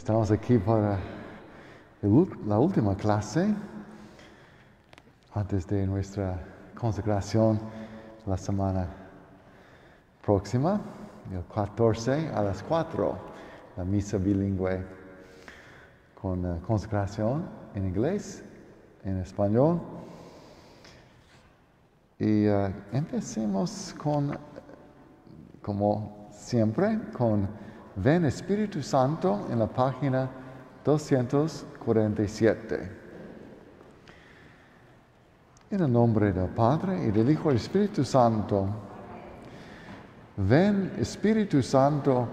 Estamos aquí para la última clase antes de nuestra consagración la semana próxima, el 14 a las 4, la misa bilingüe con eh, consagración en inglés, en español. Y uh, empecemos con, como siempre, con Ven Espíritu Santo en la página 247. En el nombre del Padre y del Hijo Espíritu Santo. Ven Espíritu Santo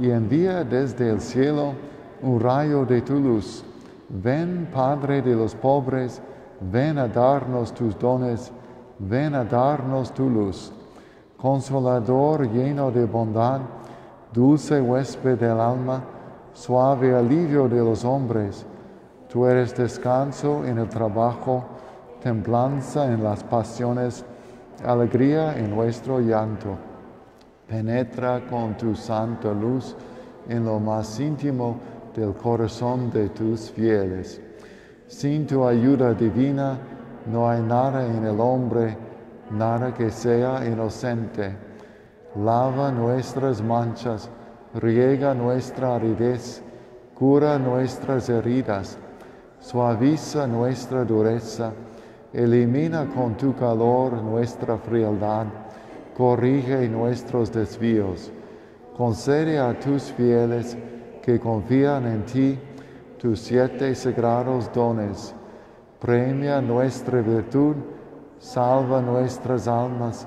y envía desde el cielo un rayo de tu luz. Ven Padre de los pobres, ven a darnos tus dones ven a darnos tu luz. Consolador lleno de bondad, dulce huésped del alma, suave alivio de los hombres, tú eres descanso en el trabajo, templanza en las pasiones, alegría en nuestro llanto. Penetra con tu santa luz en lo más íntimo del corazón de tus fieles. Sin tu ayuda divina, no hay nada en el hombre, nada que sea inocente. Lava nuestras manchas, riega nuestra aridez, cura nuestras heridas, suaviza nuestra dureza, elimina con tu calor nuestra frialdad, corrige nuestros desvíos. Concede a tus fieles que confían en ti tus siete sagrados dones premia nuestra virtud, salva nuestras almas,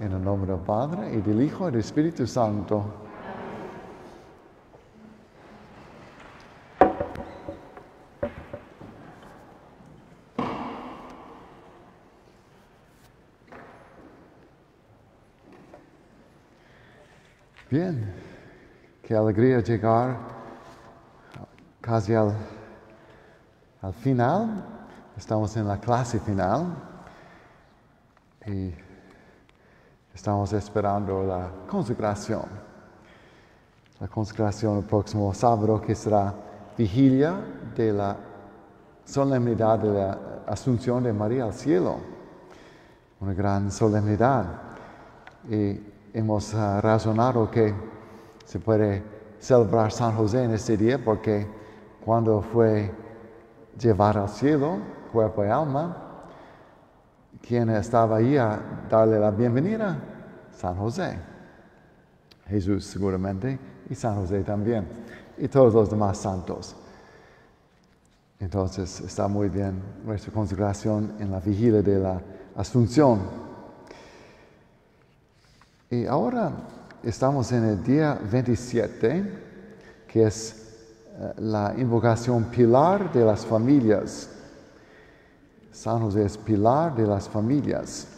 en el nombre del Padre y del Hijo y del Espíritu Santo. Bien, qué alegría llegar casi al, final, estamos en la clase final y estamos esperando la consagración. La consagración el próximo sábado que será vigilia de la solemnidad de la Asunción de María al cielo. Una gran solemnidad. Y hemos ah, razonado que se puede celebrar San José en este día porque cuando fue llevado al cielo, cuerpo y alma, ¿quién estaba ahí a darle la bienvenida? San José. Jesús seguramente y San José también. Y todos los demás santos. Entonces está muy bien nuestra consagración en la vigilia de la Asunción. Y ahora estamos en el día 27, que es eh, la invocación pilar de las familias. San José es pilar de las familias.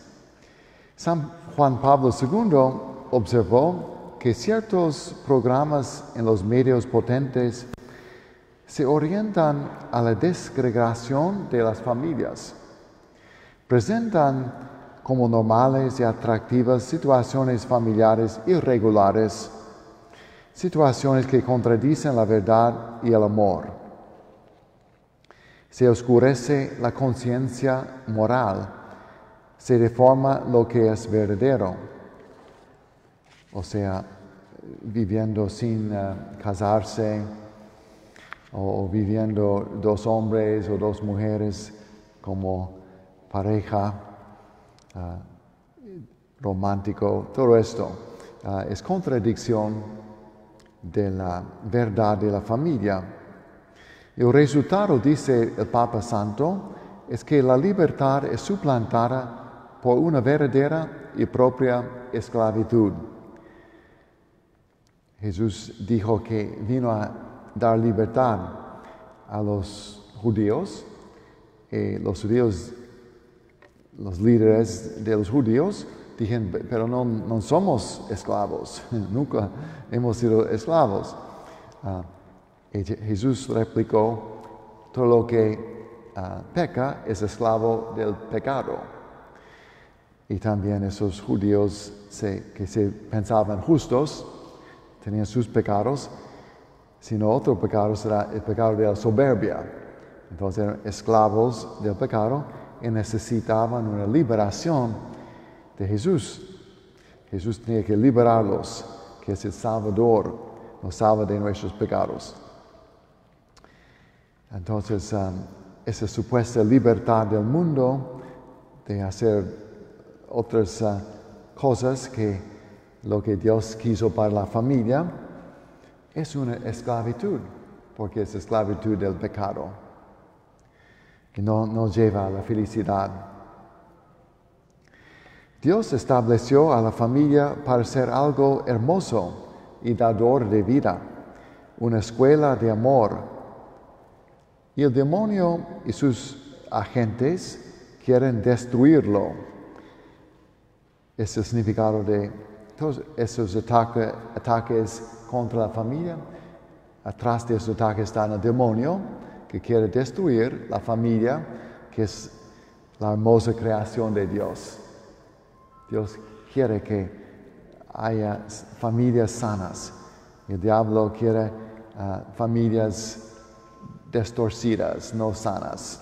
San Juan Pablo II observó que ciertos programas en los medios potentes se orientan a la desgregación de las familias. Presentan como normales y atractivas situaciones familiares irregulares situaciones que contradicen la verdad y el amor. Se oscurece la conciencia moral, se deforma lo que es verdadero, o sea, viviendo sin eh, casarse o, viviendo dos hombres o dos mujeres como pareja eh, romántico, todo esto eh, es contradicción de la verdad de la familia. El resultado, dice el Papa Santo, es que la libertad es suplantada por una verdadera y propia esclavitud. Jesús dijo que vino a dar libertad a los judíos. Eh, los judíos, los líderes de los judíos, dijeron, pero no, no somos esclavos, nunca hemos sido esclavos. Ah, Jesús replicó, todo lo que ah, peca es esclavo del pecado. Y también esos judíos que se pensaban justos, tenían sus pecados, sino otro pecado será el pecado de la soberbia. Entonces eran esclavos del pecado y necesitaban una liberación de Jesús. Jesús tenía que liberarlos, que es el Salvador, nos salva de nuestros pecados. Entonces, um, esa supuesta libertad del mundo de hacer otras uh, cosas que lo que Dios quiso para la familia es una esclavitud, porque es esclavitud del pecado, que no nos lleva a la felicidad. Dios estableció a la familia para ser algo hermoso y dador de vida, una escuela de amor y el demonio y sus agentes quieren destruirlo. Ese es el significado de todos esos ataques contra la familia. Atrás de esos ataques está el demonio que quiere destruir la familia, que es la hermosa creación de Dios. Dios quiere que haya familias sanas. El diablo quiere ah, familias distorcidas, no sanas,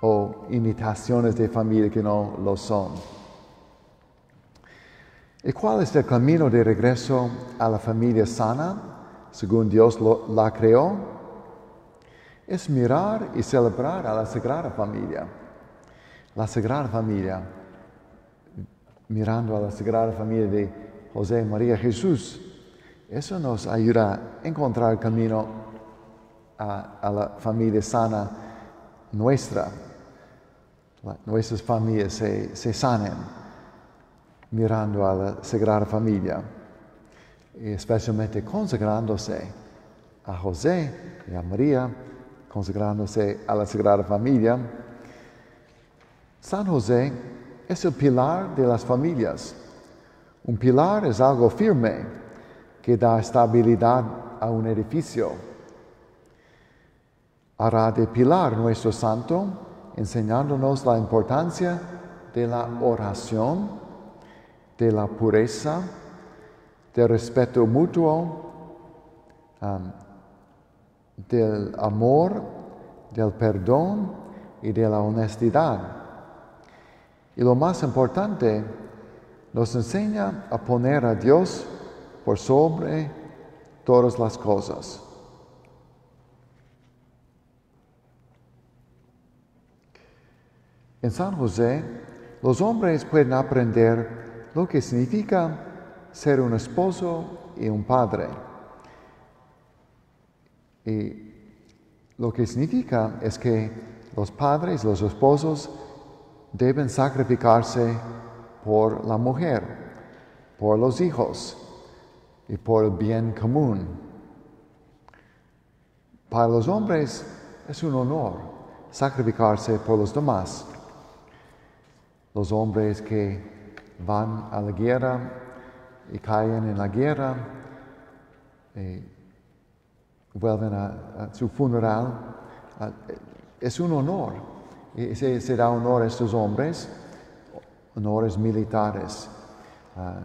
o imitaciones de familia que no lo son. ¿Y cuál es el camino de regreso a la familia sana, según Dios la creó? Es mirar y celebrar a la Sagrada Familia. La Sagrada Familia, mirando a la Sagrada Familia de José María Jesús, eso nos ayuda a encontrar el camino a, la familia sana nuestra. nuestras familias se, se sanen mirando a la Sagrada Familia, especialmente consagrándose a José y a María, consagrándose a la Sagrada Familia. San José es el pilar de las familias. Un pilar es algo firme que da estabilidad a un edificio hará de pilar nuestro santo, enseñándonos la importancia de la oración, de la pureza, del respeto mutuo, del amor, del perdón y de la honestidad. Y lo más importante, nos enseña a poner a Dios por sobre todas las cosas. En San José, los hombres pueden aprender lo que significa ser un esposo y un padre. Y lo que significa es que los padres, los esposos, deben sacrificarse por la mujer, por los hijos y por el bien común. Para los hombres es un honor sacrificarse por los demás los hombres que van a la guerra y caen en la guerra, eh, vuelven a, su funeral. es un honor. Y se, da honor a estos hombres, honores militares. Ah,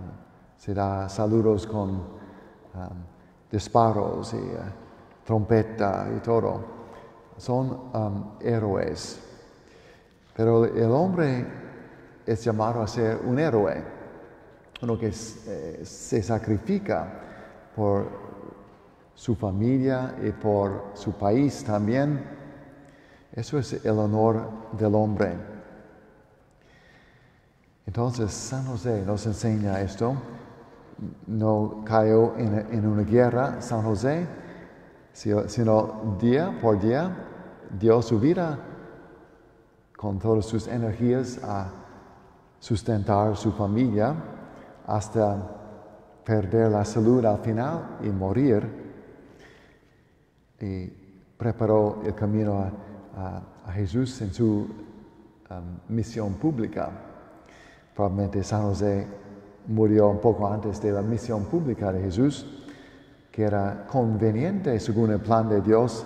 se da saludos con ah, disparos y ah, trompeta y todo. Son héroes. Pero el hombre es llamado a ser un héroe, uno que eh, se sacrifica por su familia y por su país también. Eso es el honor del hombre. Entonces San José nos enseña esto. No cayó en, una guerra San José, sino día por día dio su vida con todas sus energías a sustentar su familia hasta perder la salud al final y morir, y preparó el camino a, Jesús en su um, misión pública. Probablemente San José murió un poco antes de la misión pública de Jesús, que era conveniente según el plan de Dios,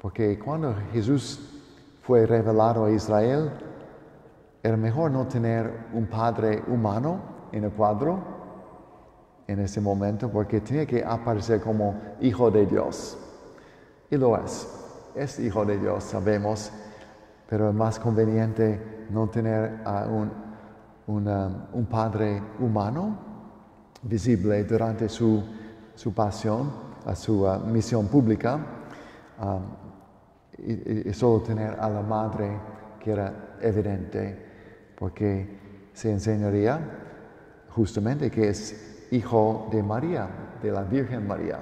porque cuando Jesús fue revelado a Israel, era mejor no tener un padre humano en el cuadro en ese momento, porque tenía que aparecer como hijo de Dios. Y lo es. Es hijo de Dios, sabemos, pero es más conveniente no tener a un, un padre humano visible durante su, su pasión, a su uh, misión pública, um, y, solo tener a la madre que era evidente, porque se enseñaría justamente que es hijo de María, de la Virgen María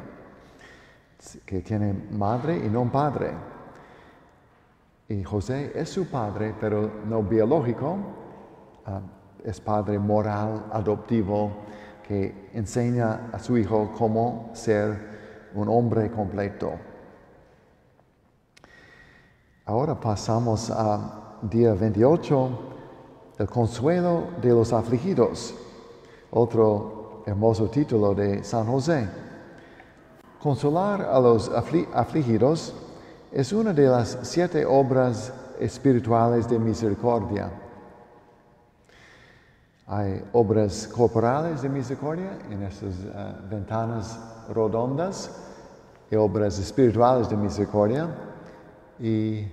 que tiene madre y no padre. Y José es su padre, pero no biológico, ah, es padre moral, adoptivo, que enseña a su hijo cómo ser un hombre completo. Ahora pasamos a día 28, el consuelo de los afligidos, otro hermoso título de San José. Consolar a los afligidos es una de las siete obras espirituales de misericordia. Hay obras corporales de misericordia en estas eh, ventanas redondas y obras espirituales de misericordia y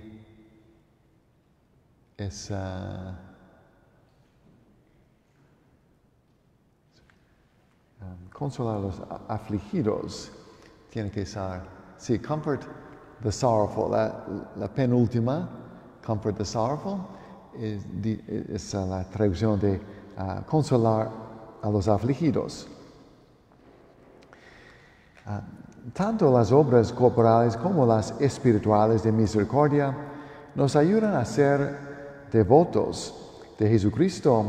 es uh, consolar a los afligidos tiene que ser, sí, comfort the sorrowful, la, penúltima, comfort the sorrowful, es, la traducción de consolar a los afligidos. Ah, tanto las obras corporales como las espirituales de misericordia nos ayudan a ser devotos de Jesucristo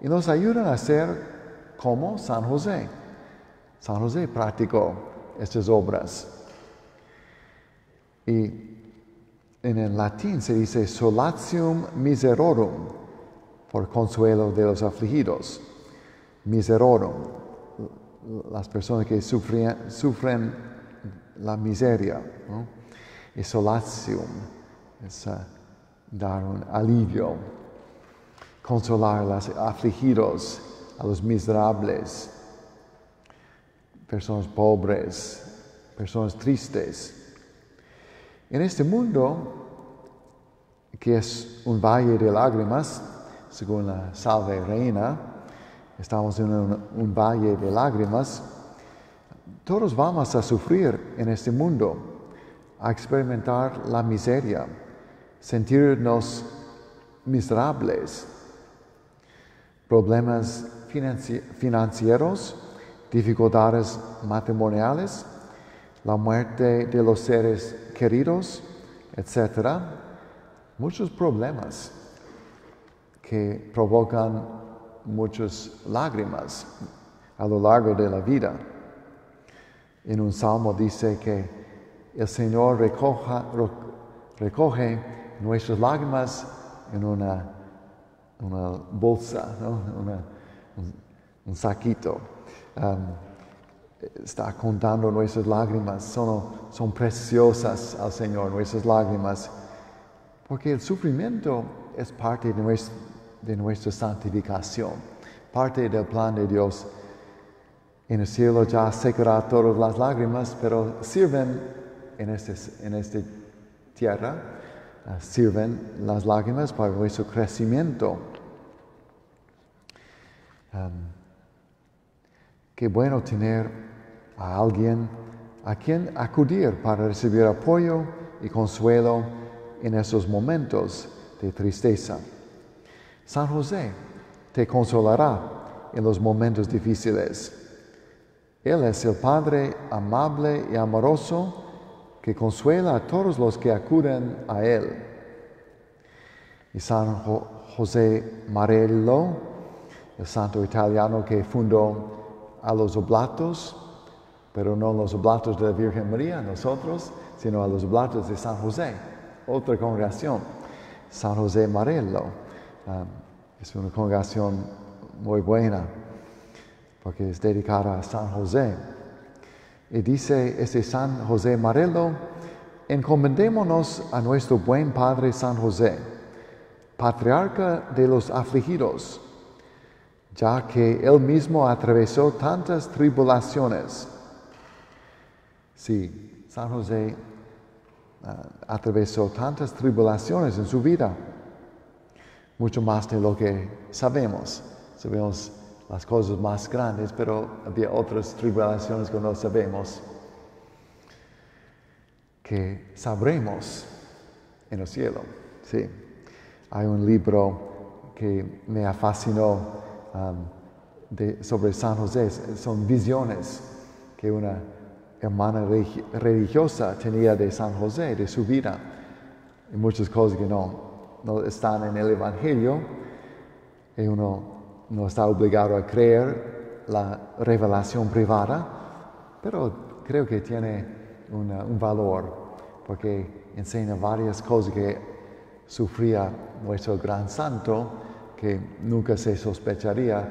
y nos ayudan a ser como San José. San José practicó estas obras. Y en el latín se dice solatium miserorum, por consuelo de los afligidos. Miserorum, las personas que sufren, la miseria. Y solatium es uh, dar un alivio, consolar a los afligidos, a los miserables personas pobres, personas tristes. En este mundo, que es un valle de lágrimas, según la salve reina, estamos en un, valle de lágrimas, todos vamos a sufrir en este mundo, a experimentar la miseria, sentirnos miserables, problemas financieros, dificultades matrimoniales, la muerte de los seres queridos, etc. Muchos problemas que provocan muchas lágrimas a lo largo de la vida. En un salmo dice que el Señor recoge nuestras lágrimas en una, bolsa, un saquito está contando nuestras lágrimas, son, son preciosas al Señor nuestras lágrimas, porque el sufrimiento es parte de nuestra, de nuestra santificación, parte del plan de Dios. En el cielo ya secará todas las lágrimas, pero sirven en, este, en esta tierra, uh, sirven las lágrimas para nuestro crecimiento. Um, Qué bueno tener a alguien a quien acudir para recibir apoyo y consuelo en esos momentos de tristeza. San José te consolará en los momentos difíciles. Él es el Padre amable y amoroso que consuela a todos los que acuden a Él. Y San José Marello, el santo italiano que fundó a los oblatos, pero no los oblatos de la Virgen María, nosotros, sino a los oblatos de San José, otra congregación, San José Marello. Um, es una congregación muy buena porque es dedicada a San José. Y dice este San José Marello, encomendémonos a nuestro buen Padre San José, patriarca de los afligidos, ya que él mismo atravesó tantas tribulaciones. Sí, San José ah, atravesó tantas tribulaciones en su vida, mucho más de lo que sabemos. Sabemos las cosas más grandes, pero había otras tribulaciones que no sabemos, que sabremos en el cielo. Sí. Hay un libro que me fascinó um, sobre San José, son visiones que una hermana religiosa tenía de San José, de su vida, y muchas cosas que no, no están en el Evangelio, y uno no está obligado a creer la revelación privada, pero creo que tiene un valor porque enseña varias cosas que sufría nuestro gran santo que nunca se sospecharía.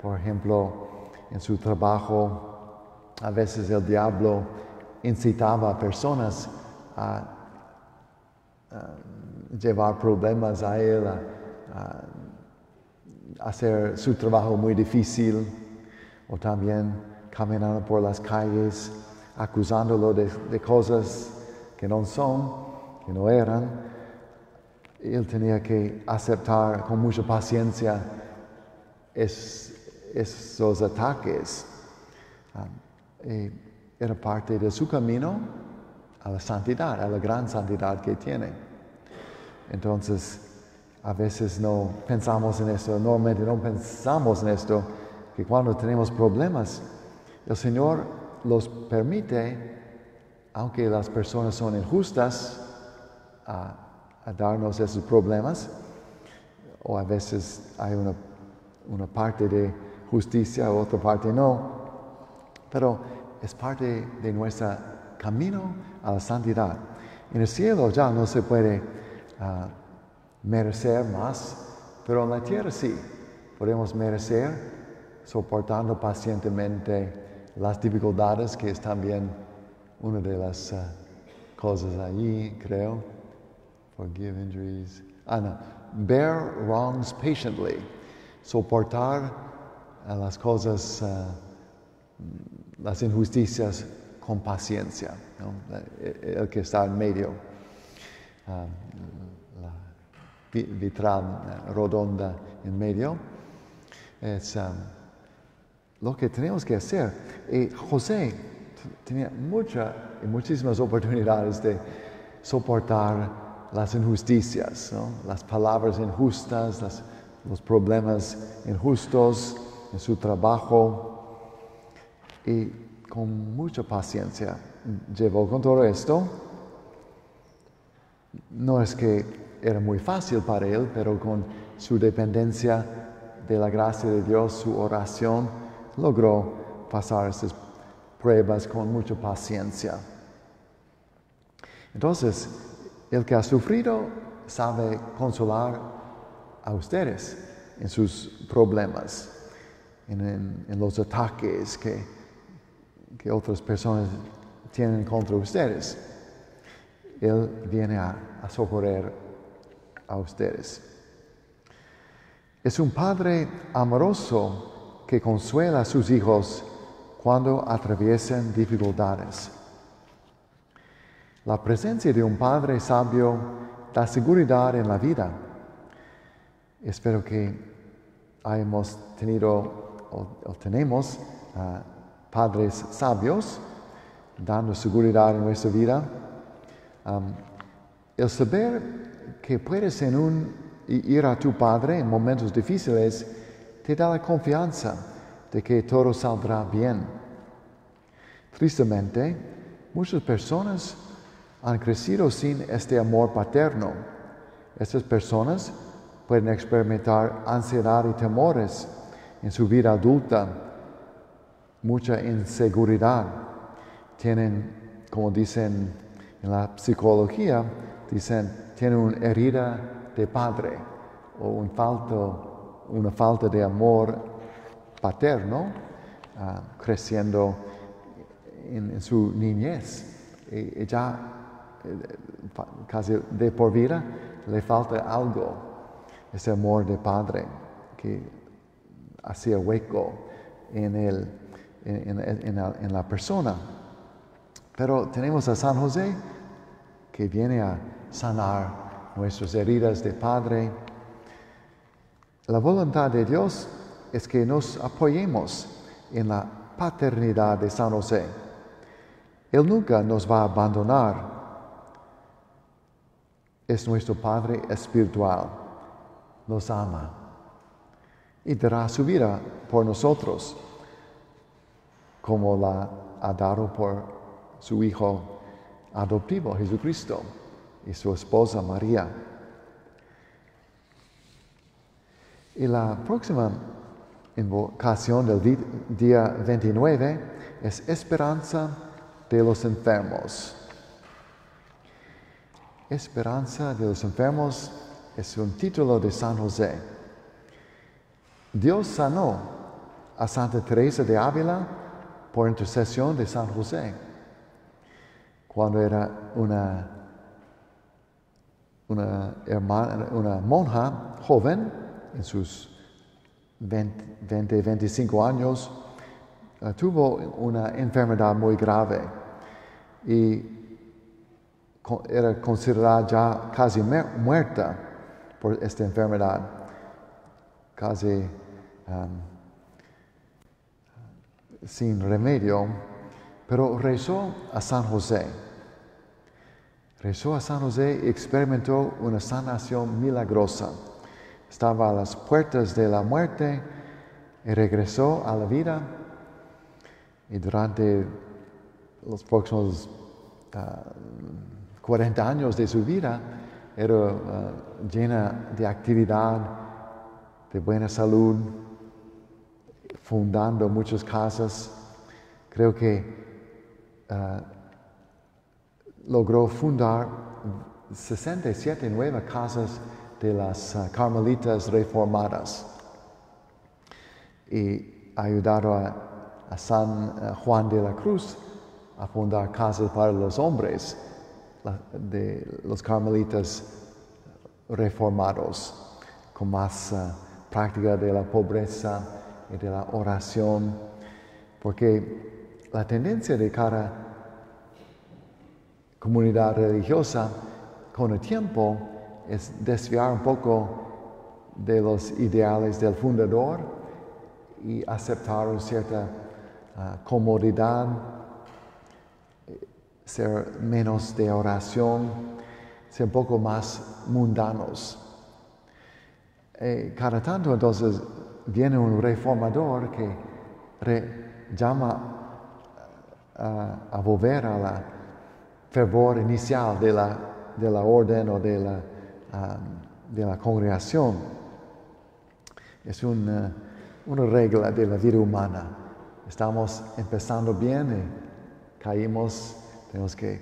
Por ejemplo, en su trabajo, a veces el diablo incitaba a personas a, llevar problemas a él, a hacer su trabajo muy difícil o también caminando por las calles acusándolo de, cosas que no son, que no eran. Él tenía que aceptar con mucha paciencia esos ataques. Ah, era parte de su camino a la santidad, a la gran santidad que tiene. Entonces, a veces no pensamos en esto, normalmente no pensamos en esto, que cuando tenemos problemas, el Señor los permite, aunque las personas son injustas, a, darnos esos problemas, o a veces hay una, una parte de justicia, otra parte no, pero es parte de nuestro camino a la santidad. En el cielo ya no se puede ah, merecer más, pero en la tierra sí, podemos merecer soportando pacientemente las dificultades, que es también una de las uh, cosas allí, creo. Forgive injuries. Ah, no. Bear wrongs patiently. Soportar uh, las cosas, uh, las injusticias con paciencia. El que está en medio. Um, vitral eh, rodonda en medio. Es lo que tenemos que hacer. Y José tenía muchas y muchísimas oportunidades de soportar las injusticias, las palabras injustas, los problemas injustos en su trabajo. Y con mucha paciencia llevó con todo esto. No es que era muy fácil para él, pero con su dependencia de la gracia de Dios, su oración, logró pasar esas pruebas con mucha paciencia. Entonces, el que ha sufrido sabe consolar a ustedes en sus problemas, en, los ataques que, que otras personas tienen contra ustedes. Él viene a, a socorrer a ustedes. Es un padre amoroso que consuela a sus hijos cuando atraviesan dificultades. La presencia de un padre sabio da seguridad en la vida. Espero que hayamos tenido o, tenemos ah, padres sabios dando seguridad en nuestra vida. el saber que puedes en un, ir a tu Padre en momentos difíciles, te da la confianza de que todo saldrá bien. Tristemente, muchas personas han crecido sin este amor paterno. Estas personas pueden experimentar ansiedad y temores en su vida adulta mucha inseguridad, tienen, como dicen en la psicología, dicen, tienen una herida de padre o un falto, una falta de amor paterno ah, creciendo en, su niñez. Y, ya eh, casi de por vida le falta algo, ese amor de padre que hacía hueco en, el, en la persona. Pero tenemos a San José que viene a sanar nuestras heridas de Padre. La voluntad de Dios es que nos apoyemos en la paternidad de San José. Él nunca nos va a abandonar. Es nuestro Padre espiritual. Nos ama y dará su vida por nosotros, como la ha dado por su hijo adoptivo, Jesucristo, y su esposa María. Y la próxima invocación del día 29 es Esperanza de los enfermos. Esperanza de los enfermos es un título de San José. Dios sanó a Santa Teresa de Ávila por intercesión de San José cuando era una, una, una monja joven, en sus 20, 25 años, eh, tuvo una enfermedad muy grave y era considerada ya casi muerta por esta enfermedad, casi um, sin remedio, pero rezó a San José Rezó a San José y experimentó una sanación milagrosa. Estaba a las puertas de la muerte y regresó a la vida. Y durante los próximos 40 ah, años de su vida era ah, llena de actividad, de buena salud, fundando muchas casas. Creo que ah, logró fundar 67 nuevas casas de las uh, carmelitas reformadas y ayudado a, San uh, Juan de la Cruz a fundar casas para los hombres de los carmelitas reformados con más uh, práctica de la pobreza y de la oración porque la tendencia de cada comunidad religiosa con el tiempo es desviar un poco de los ideales del fundador y aceptar una cierta ah, comodidad, ser menos de oración, ser un poco más mundanos. Eh, cada tanto entonces viene un reformador que llama ah, a volver a la fervor inicial de la, de la orden o de la, de la congregación. Es una, una regla de la vida humana. Estamos empezando bien y caímos, tenemos que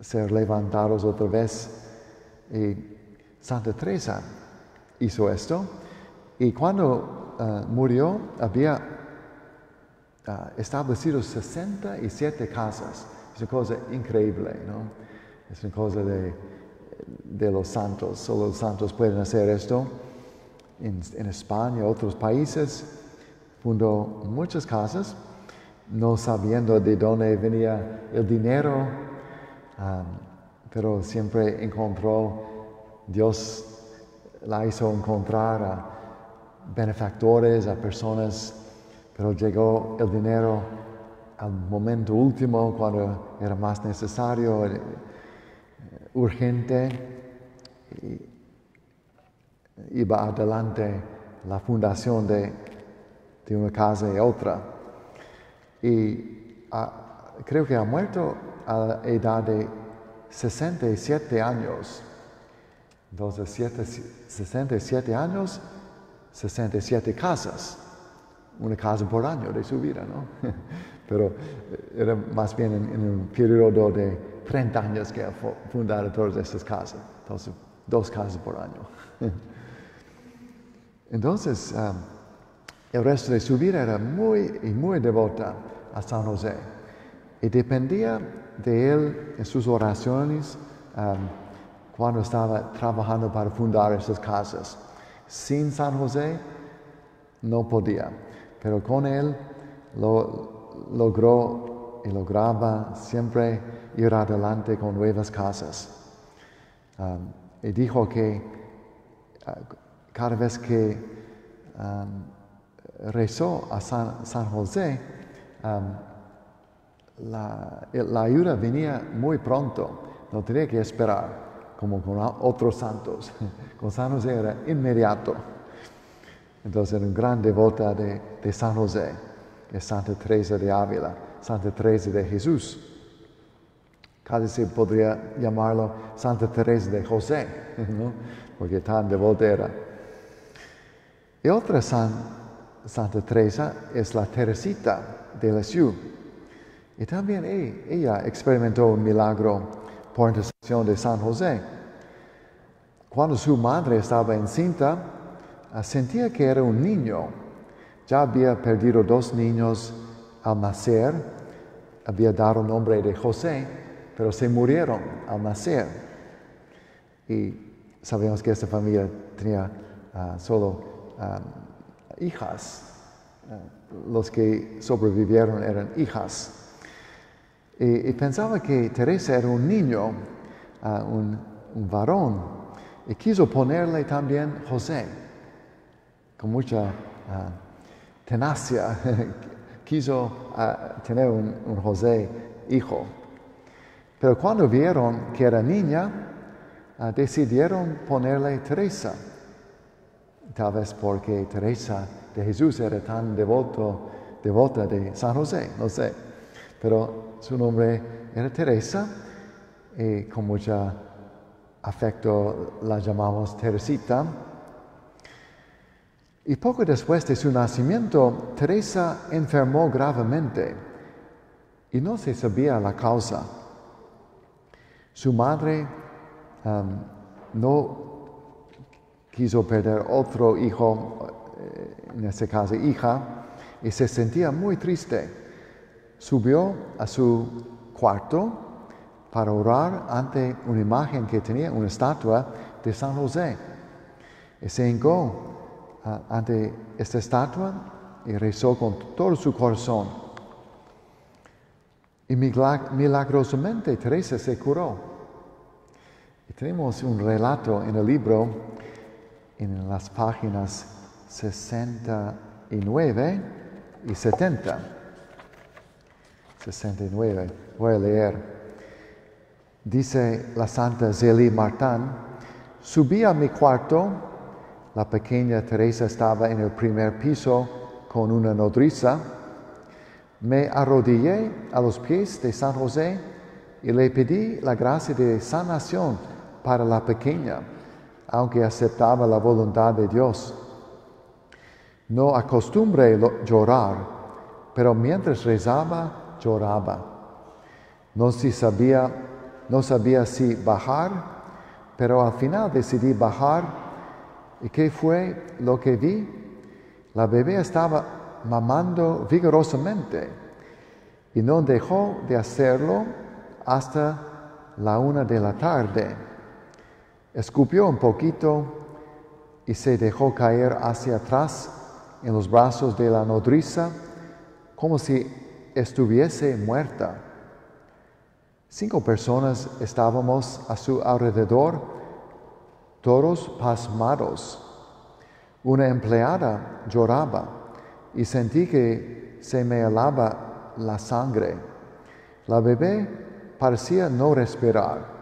ser levantados otra vez. Y Santa Teresa hizo esto y cuando uh, murió había uh, establecido 67 casas es una cosa increíble, ¿no? Es una cosa de, los santos. Solo los santos pueden hacer esto. En España, otros países, fundó muchas casas, no sabiendo de dónde venía el dinero, um, pero siempre encontró, Dios la hizo encontrar a benefactores, a personas, pero llegó el dinero al momento último, cuando era más necesario, eh, urgente, iba adelante la fundación de, una casa y otra. Y ah, creo que ha muerto a la edad de 67 años. Entonces, 67 años, 67 casas. una casa por año de su vida, ¿no? Pero era más bien en, un periodo de 30 años que fundaron todas estas casas. Entonces, dos casas por año. Entonces, um, el resto de su vida era muy y muy devota a San José. Y dependía de él en sus oraciones um, cuando estaba trabajando para fundar esas casas. Sin San José no podía, pero con él lo logró y lograba siempre ir adelante con nuevas casas. Um, y dijo que uh, cada vez que um, rezó a San, José, la, ayuda venía muy pronto, no tenía que esperar como con otros santos. Con San José era inmediato. Entonces era un gran devota de, San José, Santa Teresa de Ávila, Santa Teresa de Jesús. Casi se podría llamarlo Santa Teresa de José, ¿no? porque tan devota era. Y otra Santa Teresa es la Teresita de Lisieux. Y también ella experimentó un milagro por intercesión de San José. Cuando su madre estaba encinta, ah, sentía que era un niño. Ya había perdido dos niños al nacer, había dado el nombre de José, pero se murieron al nacer. Y sabemos que esta familia tenía ah, solo hijas. Los que sobrevivieron eran hijas. Y, pensaba que Teresa era un niño, un, varón, y quiso ponerle también José, con mucha tenacia, quiso tener un, un, José hijo. Pero cuando vieron que era niña, decidieron ponerle Teresa tal vez porque Teresa de Jesús era tan devoto, devota de San José, no sé. Pero su nombre era Teresa y con mucho afecto la llamamos Teresita. Y poco después de su nacimiento, Teresa enfermó gravemente y no se sabía la causa. Su madre um, no quiso perder otro hijo, eh, en este caso hija, y se sentía muy triste. Subió a su cuarto para orar ante una imagen que tenía, una estatua de San José. Y se hincó ah, ante esta estatua y rezó con todo su corazón. Y milagrosamente Teresa se curó. Y tenemos un relato en el libro en las páginas 69 y 70. 69, voy a leer. Dice la Santa Zélie Martin, subí a mi cuarto, la pequeña Teresa estaba en el primer piso con una nodriza, me arrodillé a los pies de San José y le pedí la gracia de sanación para la pequeña aunque aceptaba la voluntad de Dios. No acostumbré llorar, pero mientras rezaba, lloraba. No, si sabía, no sabía si bajar, pero al final decidí bajar. ¿Y qué fue lo que vi? La bebé estaba mamando vigorosamente y no dejó de hacerlo hasta la una de la tarde. Escupió un poquito y se dejó caer hacia atrás en los brazos de la nodriza como si estuviese muerta. Cinco personas estábamos a su alrededor, todos pasmados. Una empleada lloraba y sentí que se me helaba la sangre. La bebé parecía no respirar.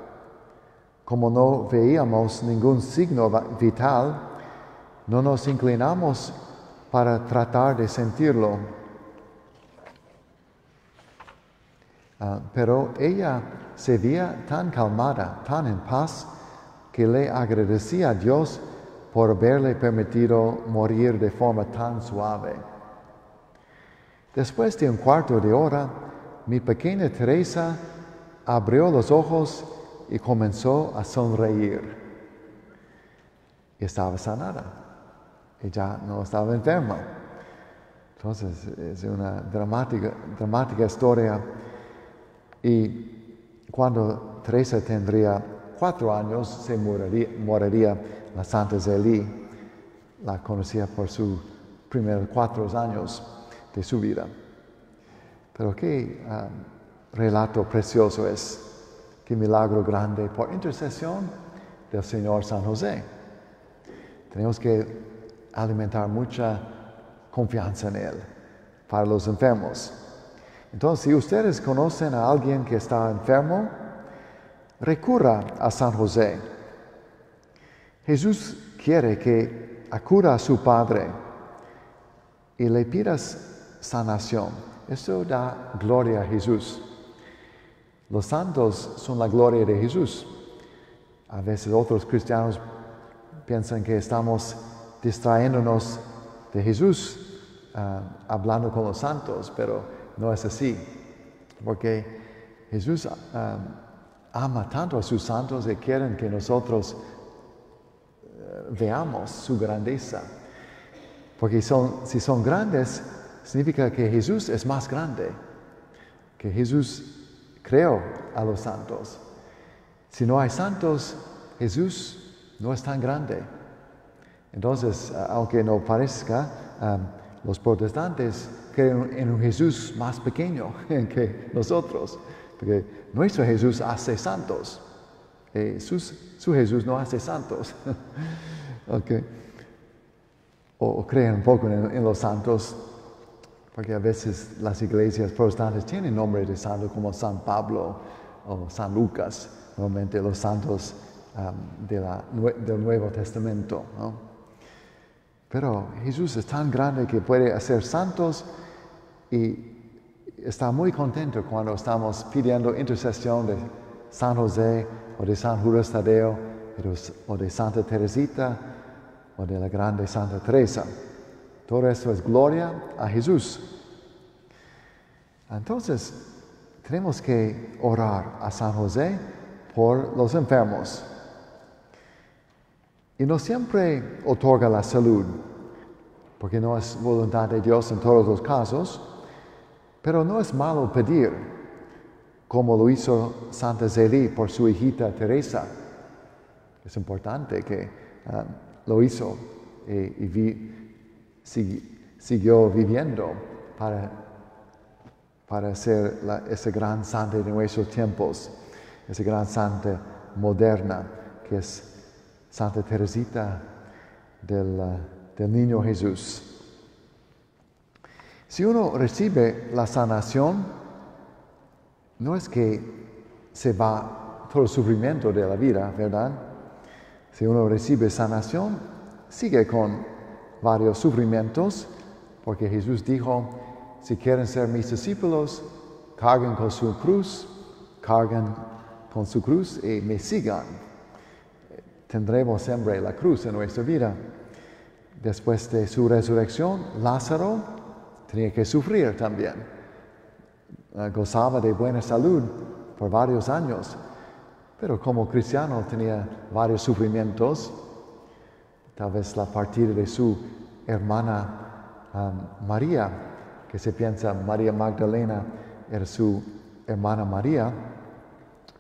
Como no veíamos ningún signo vital, no nos inclinamos para tratar de sentirlo. Ah, pero ella se veía tan calmada, tan en paz, que le agradecía a Dios por haberle permitido morir de forma tan suave. Después de un cuarto de hora, mi pequeña Teresa abrió los ojos y comenzó a sonreír. Estaba sanada. Ya no estaba enferma. Entonces es una dramática, dramática historia. Y cuando Teresa tendría cuatro años, se moriría, la Santa Zélie. La conocía por sus primeros cuatro años de su vida. Pero qué ah, relato precioso es, qué milagro grande por intercesión del Señor San José. Tenemos que alimentar mucha confianza en Él para los enfermos. Entonces, si ustedes conocen a alguien que está enfermo, recurra a San José. Jesús quiere que acuda a su Padre y le pidas sanación. Eso da gloria a Jesús. Los santos son la gloria de Jesús. A veces otros cristianos piensan que estamos distrayéndonos de Jesús ah, hablando con los santos, pero no es así. Porque Jesús ah, ama tanto a sus santos y quieren que nosotros eh, veamos su grandeza. Porque si son grandes, significa que Jesús es más grande, que Jesús creó a los santos. Si no hay santos, Jesús no es tan grande. Entonces, aunque no parezca, los protestantes creen en un Jesús más pequeño que nosotros, porque nuestro Jesús hace santos. Eh, su Jesús no hace santos. o, creen un poco en, los santos, porque a veces las iglesias protestantes tienen nombre de santo como San Pablo o San Lucas, normalmente los santos del Nuevo Testamento. Pero Jesús es tan grande que puede hacer santos y está muy contento cuando estamos pidiendo intercesión de San José o de San Judas Tadeo o de Santa Teresita o de la grande Santa Teresa. Todo esto es gloria a Jesús. Entonces, tenemos que orar a San José por los enfermos. Y no siempre otorga la salud, porque no es voluntad de Dios en todos los casos, pero no es malo pedir, como lo hizo Santa Zélie por su hijita Teresa. Es importante que ah, lo hizo y, siguió viviendo para, para ser ese gran santa de nuestros tiempos, esa gran santa moderna que es Santa Teresita del, del Niño Jesús. Si uno recibe la sanación, no es que se va todo el sufrimiento de la vida, ¿verdad? Si uno recibe sanación, sigue con varios sufrimientos, porque Jesús dijo, si quieren ser mis discípulos, carguen con su cruz, carguen con su cruz y me sigan tendremos siempre la cruz en nuestra vida. Después de su resurrección, Lázaro tenía que sufrir también. Ah, gozaba de buena salud por varios años, pero como cristiano tenía varios sufrimientos. Tal vez la partida de su hermana María, que se piensa María Magdalena era su hermana María,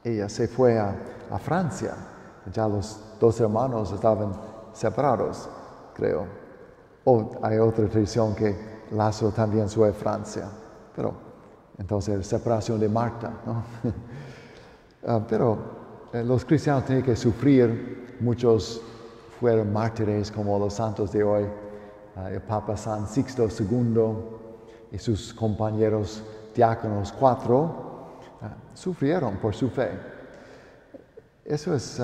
ella se fue a, a Francia. Ya los dos hermanos estaban separados, creo. O hay otra tradición que Lázaro también fue Francia, pero entonces separación de Marta, ¿no? Ah, pero eh, los cristianos tienen que sufrir, muchos fueron mártires como los santos de hoy, ah, el Papa San Sixto II y sus compañeros diáconos cuatro, ah, sufrieron por su fe. Eso es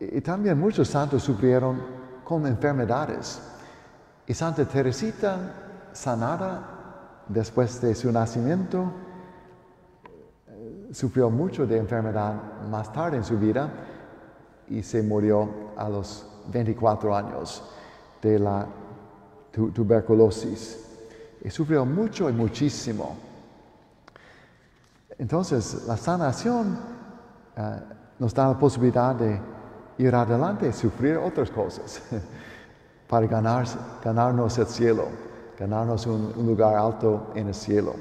y también muchos santos sufrieron con enfermedades. Y Santa Teresita, sanada después de su nacimiento, eh, sufrió mucho de enfermedad más tarde en su vida y se murió a los 24 años de la tuberculosis. y sufrió mucho y muchísimo. Entonces, la sanación eh, nos da la posibilidad de ir adelante sufrir otras cosas para ganar, ganarnos el cielo, ganarnos un, un lugar alto en el cielo.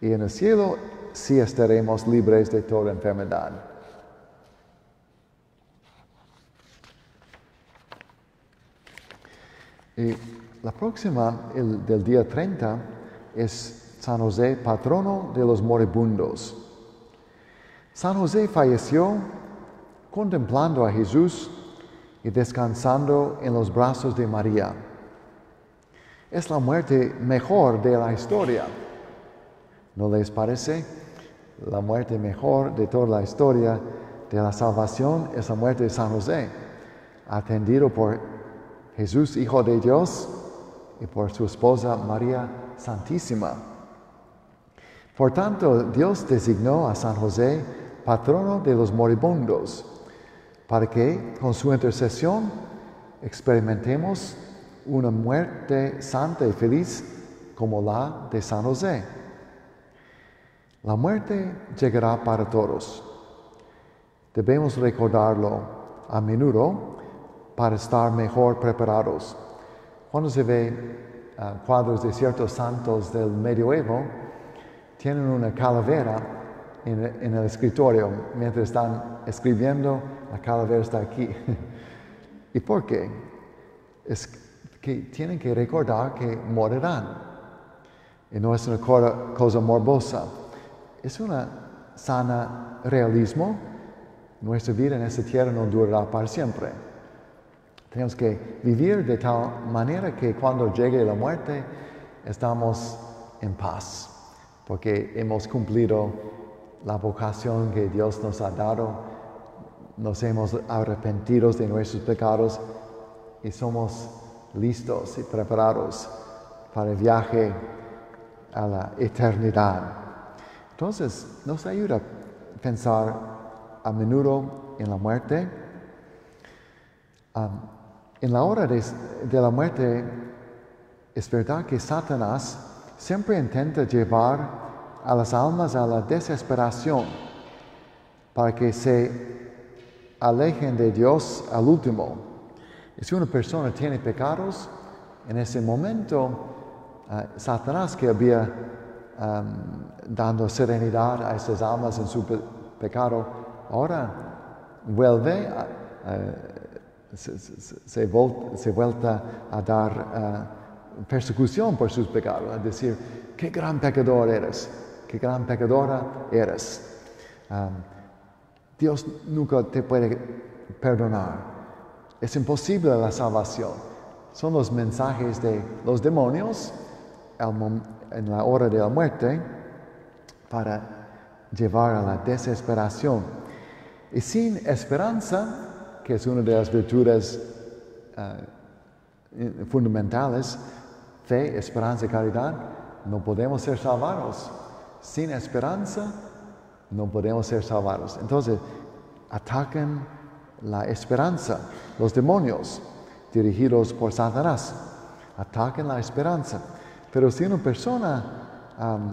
Y en el cielo sí estaremos libres de toda enfermedad. Y la próxima, el del día 30, es San José, patrono de los moribundos. San José falleció contemplando a Jesús y descansando en los brazos de María. Es la muerte mejor de la historia. ¿No les parece? La muerte mejor de toda la historia de la salvación es la muerte de San José, atendido por Jesús, Hijo de Dios, y por su esposa María Santísima. Por tanto, Dios designó a San José patrono de los moribundos, para que con su intercesión experimentemos una muerte santa y feliz como la de San José. La muerte llegará para todos. Debemos recordarlo a menudo para estar mejor preparados. Cuando se ve ah, cuadros de ciertos santos del medioevo, tienen una calavera en, en, el escritorio. Mientras están escribiendo, la calavera está aquí. ¿Y por qué? Es que tienen que recordar que morirán. Y no es una cosa morbosa. Es una sana realismo. Nuestra vida en esta tierra no durará para siempre. Tenemos que vivir de tal manera que cuando llegue la muerte estamos en paz, porque hemos cumplido la vocación que Dios nos ha dado, nos hemos arrepentido de nuestros pecados y somos listos y preparados para el viaje a la eternidad. Entonces nos ayuda a pensar a menudo en la muerte. En la hora de, la muerte, es verdad que Satanás siempre intenta llevar a las almas a la desesperación para que se alejen de Dios al último. Y si una persona tiene pecados, en ese momento ah, Satanás que había dado serenidad a esas almas en su pecado, ahora vuelve a, se, vuelta a dar uh, persecución por sus pecados, a decir, qué gran pecador eres, qué gran pecadora eres. Um, Dios nunca te puede perdonar. Es imposible la salvación. Son los mensajes de los demonios en la hora de la muerte para llevar a la desesperación. Y sin esperanza que es una de las virtudes uh, fundamentales, fe, esperanza y caridad, no podemos ser salvados. Sin esperanza no podemos ser salvados. Entonces, atacan la esperanza, los demonios dirigidos por Satanás, atacan la esperanza. Pero si una persona um,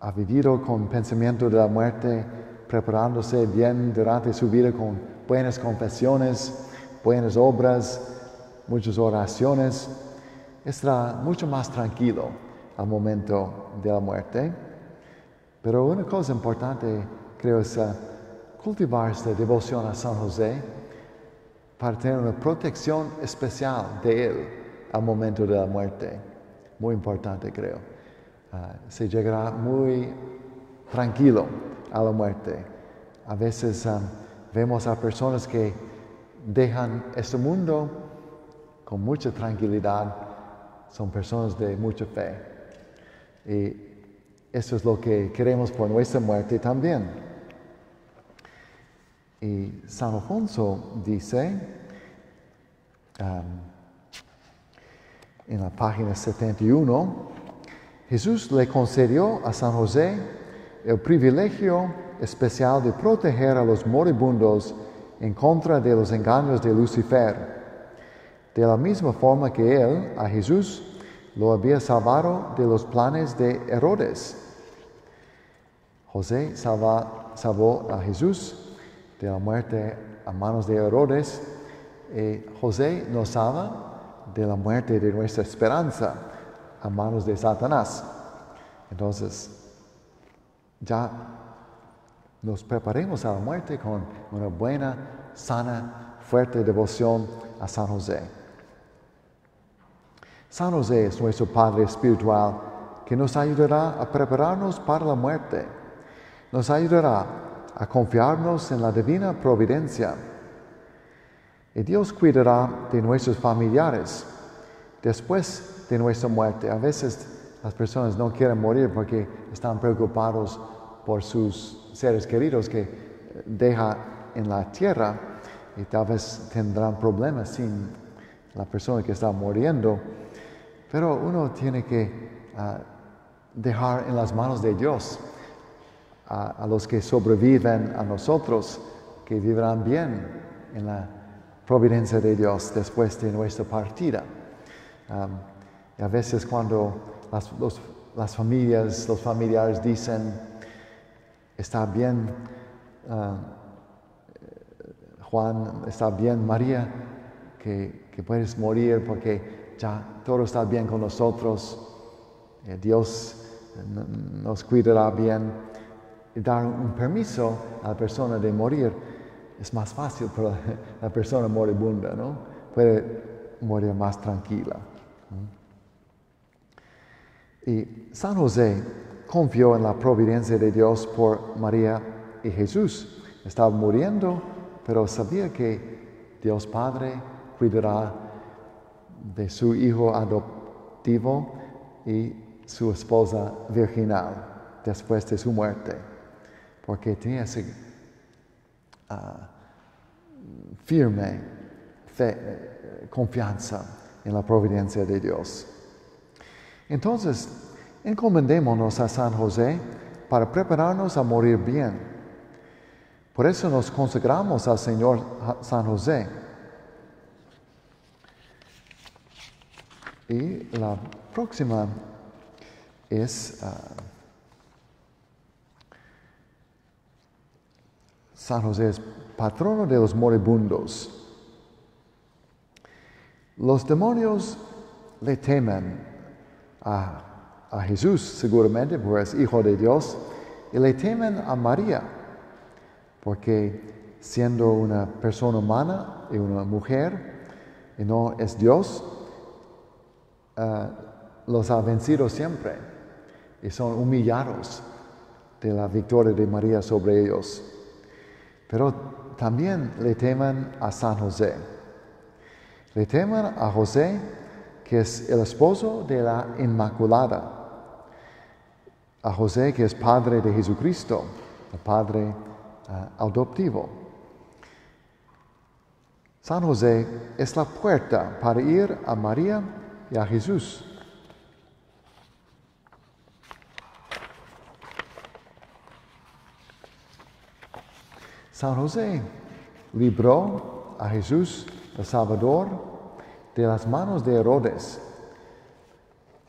ha vivido con pensamiento de la muerte, preparándose bien durante su vida con buenas confesiones, buenas obras, muchas oraciones, estará mucho más tranquilo al momento de la muerte. Pero una cosa importante creo es uh, cultivar esta devoción a San José para tener una protección especial de él al momento de la muerte. Muy importante creo. Uh, se llegará muy tranquilo a la muerte. A veces um, Vemos a personas que dejan este mundo con mucha tranquilidad, son personas de mucha fe. Eso es lo que queremos por nuestra muerte también. Y San Alfonso dice, um, en la página 71, Jesús le concedió a San José el privilegio especial de proteger a los moribundos en contra de los engaños de Lucifer. De la misma forma que Él, a Jesús, lo había salvado de los planes de Herodes. José salvó a Jesús de la muerte a manos de Herodes. Y José nos salva de la muerte de nuestra esperanza a manos de Satanás. Entonces, ya nos preparemos a la muerte con una buena, sana, fuerte devoción a San José. San José es nuestro Padre espiritual que nos ayudará a prepararnos para la muerte. Nos ayudará a confiarnos en la divina providencia. Y Dios cuidará de nuestros familiares después de nuestra muerte. A veces las personas no quieren morir porque están preocupados por sus seres queridos que deja en la tierra y tal vez tendrán problemas sin la persona que está muriendo. Pero uno tiene que ah, dejar en las manos de Dios a, los que sobreviven a nosotros, que vivirán bien en la providencia de Dios después de nuestra partida. y a veces cuando las, familias, los familiares dicen, está bien, ah, Juan, está bien, María, que, puedes morir porque ya todo está bien con nosotros, eh, Dios nos cuidará bien dar un permiso a la persona de morir es más fácil para la persona moribunda, ¿no? Puede morir más tranquila. Y San José confió en la providencia de Dios por María y Jesús. Estaba muriendo, pero sabía que Dios Padre cuidará de su hijo adoptivo y su esposa virginal después de su muerte porque tenía esa ah, firme confianza en la providencia de Dios. Entonces, encomendémonos a San José para prepararnos a morir bien. Por eso nos consagramos al Señor San José. Y la próxima es ah, San José es patrono de los moribundos. Los demonios le temen a, Jesús seguramente, porque es hijo de Dios, y le temen a María, porque siendo una persona humana y una mujer, y no es Dios, eh, los ha vencido siempre y son humillados de la victoria de María sobre ellos pero también le temen a San José. Le temen a José, que es el esposo de la Inmaculada, a José, que es padre de Jesucristo, el padre ah, adoptivo. San José es la puerta para ir a María y a Jesús. San José libró a Jesús, el Salvador, de las manos de Herodes.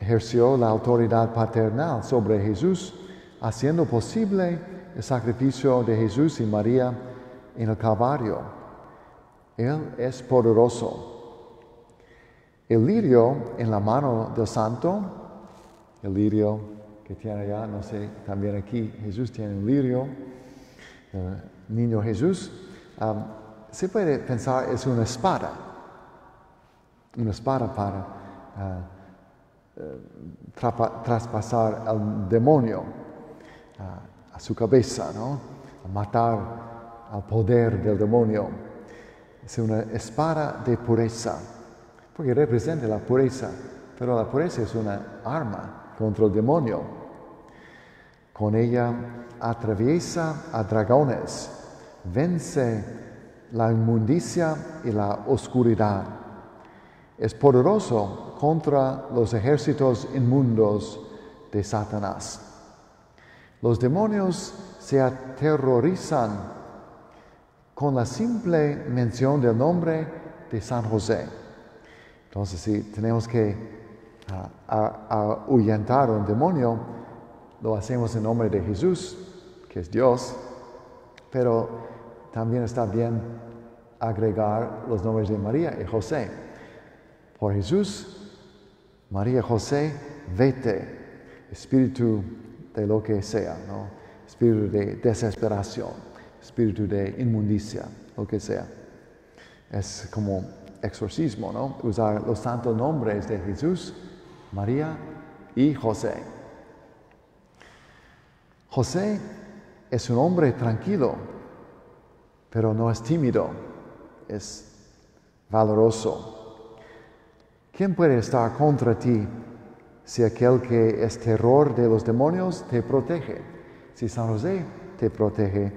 Ejerció la autoridad paternal sobre Jesús, haciendo posible el sacrificio de Jesús y María en el Calvario. Él es poderoso. El lirio en la mano del santo, el lirio que tiene allá, no sé, también aquí Jesús tiene un lirio. Eh, niño Jesús, se puede pensar es una espada, una espada para ah, eh, traspasar al demonio ah, a su cabeza, ¿no? a matar al poder del demonio. Es una espada de pureza, porque representa la pureza, pero la pureza es una arma contra el demonio. Con ella atraviesa a dragones vence la inmundicia y la oscuridad. Es poderoso contra los ejércitos inmundos de Satanás. Los demonios se aterrorizan con la simple mención del nombre de San José. Entonces, sí, tenemos que a, ahuyentar un demonio, lo hacemos en nombre de Jesús, que es Dios, pero también está bien agregar los nombres de María y José. Por Jesús, María José, vete, espíritu de lo que sea, ¿no? espíritu de desesperación, espíritu de inmundicia, lo que sea. Es como exorcismo, ¿no? Usar los santos nombres de Jesús, María y José. José es un hombre tranquilo, pero no es tímido, es valoroso. ¿Quién puede estar contra ti si aquel que es terror de los demonios te protege? Si San José te protege,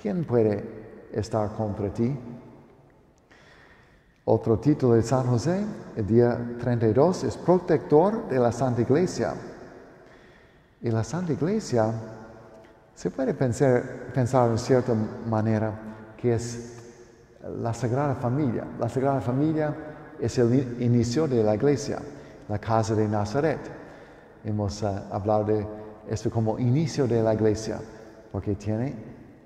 ¿quién puede estar contra ti? Otro título de San José, el día 32, es protector de la Santa Iglesia. Y la Santa Iglesia se puede pensar, pensar en cierta manera que es la Sagrada Familia. La Sagrada Familia es el inicio de la iglesia, la casa de Nazaret. Hemos uh, hablado de esto como inicio de la iglesia, porque tiene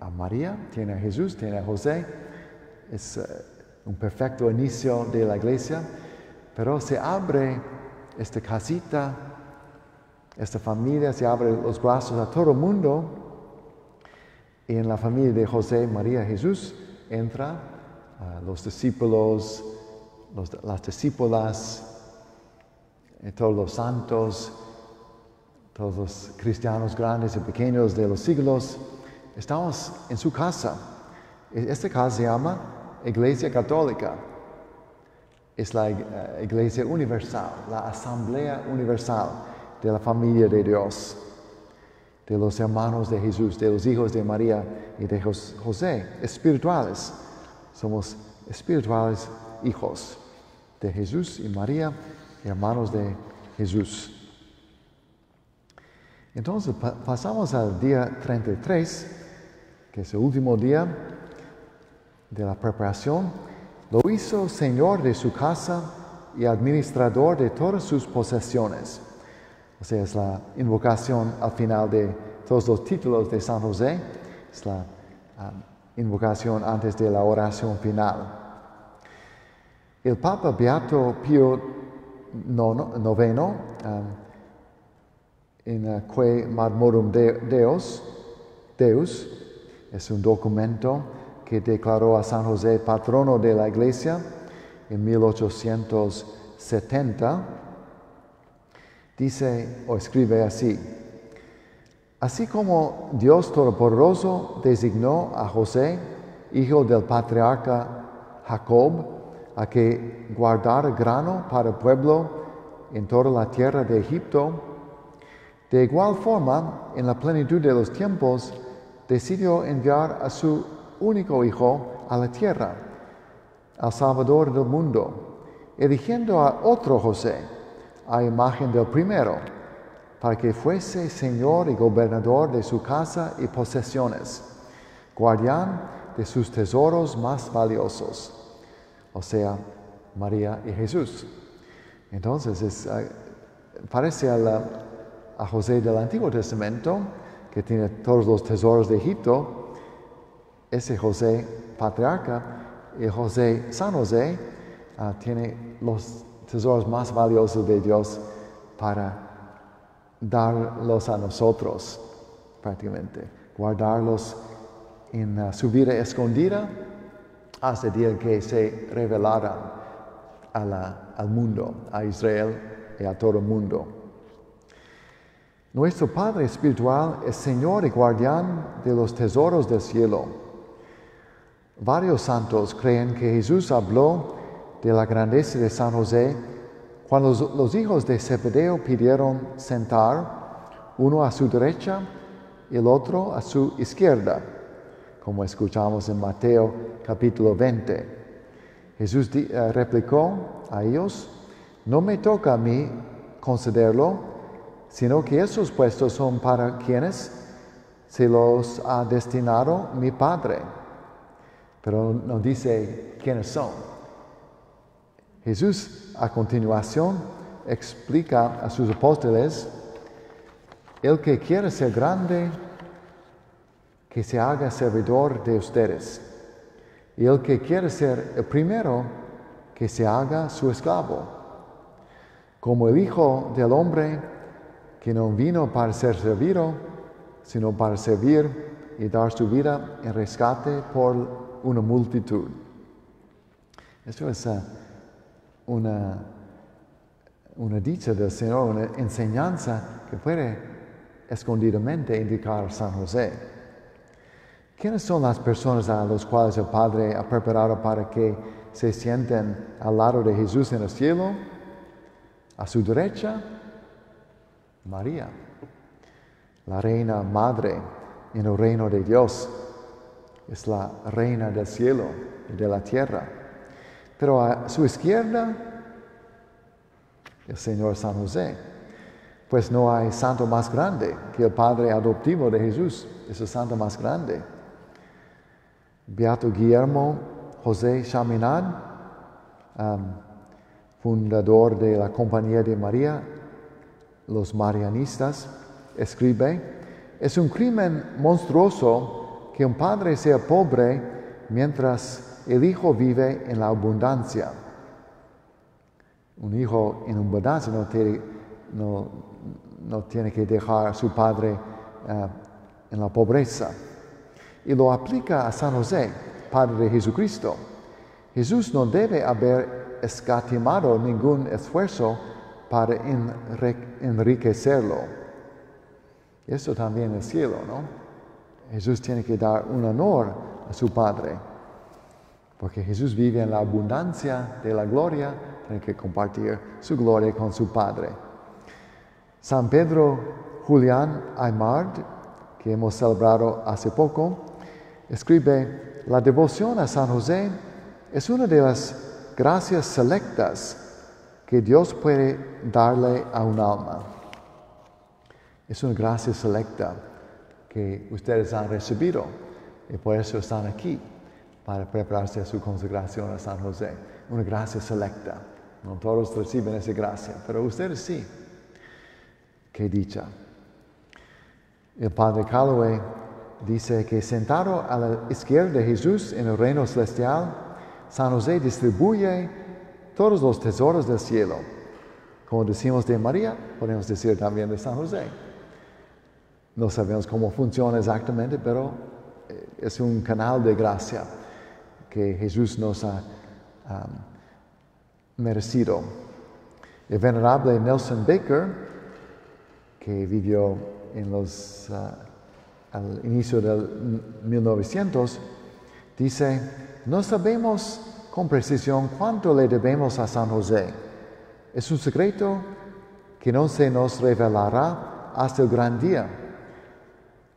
a María, tiene a Jesús, tiene a José. Es, uh, un perfecto inicio de la iglesia, pero se abre esta casita, esta familia, se abre los brazos a todo el mundo. Y en la familia de José, María, Jesús, entra los discípulos, las discípulas, eh, todos los santos, todos los cristianos grandes y pequeños de los siglos. Estamos en su casa. E, esta casa se llama Iglesia Católica es la eh, Iglesia Universal, la Asamblea Universal de la familia de Dios, de los hermanos de Jesús, de los hijos de María y de José, espirituales. Somos espirituales hijos de Jesús y María, hermanos de Jesús. Entonces pasamos al día 33, que es el último día de la preparación, lo hizo señor de su casa y administrador de todas sus posesiones. O sea, es la invocación al final de todos los títulos de San José, es la um, invocación antes de la oración final. El Papa Beato Pío IX, um, en Que Marmorum Deus, Deus, es un documento que declaró a San José patrono de la iglesia en 1870, dice o escribe así, así como Dios Todopoderoso designó a José, hijo del patriarca Jacob, a que guardara grano para el pueblo en toda la tierra de Egipto, de igual forma, en la plenitud de los tiempos, decidió enviar a su único Hijo a la tierra, al Salvador del mundo, eligiendo a otro José, a imagen del primero, para que fuese Señor y gobernador de su casa y posesiones, guardián de sus tesoros más valiosos, o sea, María y Jesús. Entonces, eh, parece a José del Antiguo Testamento, que tiene todos los tesoros de Egipto, ese José patriarca, y José, San José, ah, tiene los tesoros más valiosos de Dios para darlos a nosotros, prácticamente, guardarlos en ah, su vida escondida hasta el día que se revelaran al mundo, a Israel y a todo el mundo. Nuestro Padre Espiritual es Señor y guardián de los tesoros del cielo Varios santos creen que Jesús habló de la grandeza de San José cuando los, hijos de Zebedeo pidieron sentar uno a su derecha y el otro a su izquierda, como escuchamos en Mateo capítulo 20. Jesús eh, replicó a ellos, no me toca a mí concederlo, sino que esos puestos son para quienes se los ha destinado mi Padre pero no dice quiénes son. Jesús a continuación explica a sus apóstoles, el que quiere ser grande, que se haga servidor de ustedes. Y el que quiere ser el primero, que se haga su esclavo. Como el Hijo del Hombre, que no vino para ser servido, sino para servir y dar su vida en rescate por una multitud. Esto es uh, una, una dicha del Señor, una enseñanza que puede escondidamente indicar San José. ¿Quiénes son las personas a las cuales el Padre ha preparado para que se sienten al lado de Jesús en el cielo? A su derecha, María, la reina madre en el reino de Dios. Es la reina del cielo y de la tierra. Pero a su izquierda, el Señor San José. Pues no hay santo más grande que el Padre adoptivo de Jesús. Es el santo más grande. Beato Guillermo José Chaminade, fundador de la Compañía de María, los marianistas, escribe, es un crimen monstruoso que un padre sea pobre mientras el hijo vive en la abundancia. Un hijo en abundancia no tiene, no, tiene que dejar a su padre eh, en la pobreza. Y lo aplica a San José, Padre de Jesucristo. Jesús no debe haber escatimado ningún esfuerzo para enriquecerlo. Eso también es cielo, ¿no? Jesús tiene que dar un honor a su Padre, porque Jesús vive en la abundancia de la gloria, tiene que compartir su gloria con su Padre. San Pedro Julián Aymard, que hemos celebrado hace poco, escribe, la devoción a San José es una de las gracias selectas que Dios puede darle a un alma. Es una gracia selecta que ustedes han recibido y por eso están aquí para prepararse a su consagración a San José. Una gracia selecta. No todos reciben esa gracia, pero ustedes sí. Qué dicha. El Padre Calloway dice que sentado a la izquierda de Jesús en el reino celestial, San José distribuye todos los tesoros del cielo. Como decimos de María, podemos decir también de San José. No sabemos cómo funciona exactamente, pero eh, es un canal de gracia que Jesús nos ha merecido. El venerable Nelson Baker, que vivió en los, ah, al inicio del 1900, dice, no sabemos con precisión cuánto le debemos a San José. Es un secreto que no se nos revelará hasta el gran día.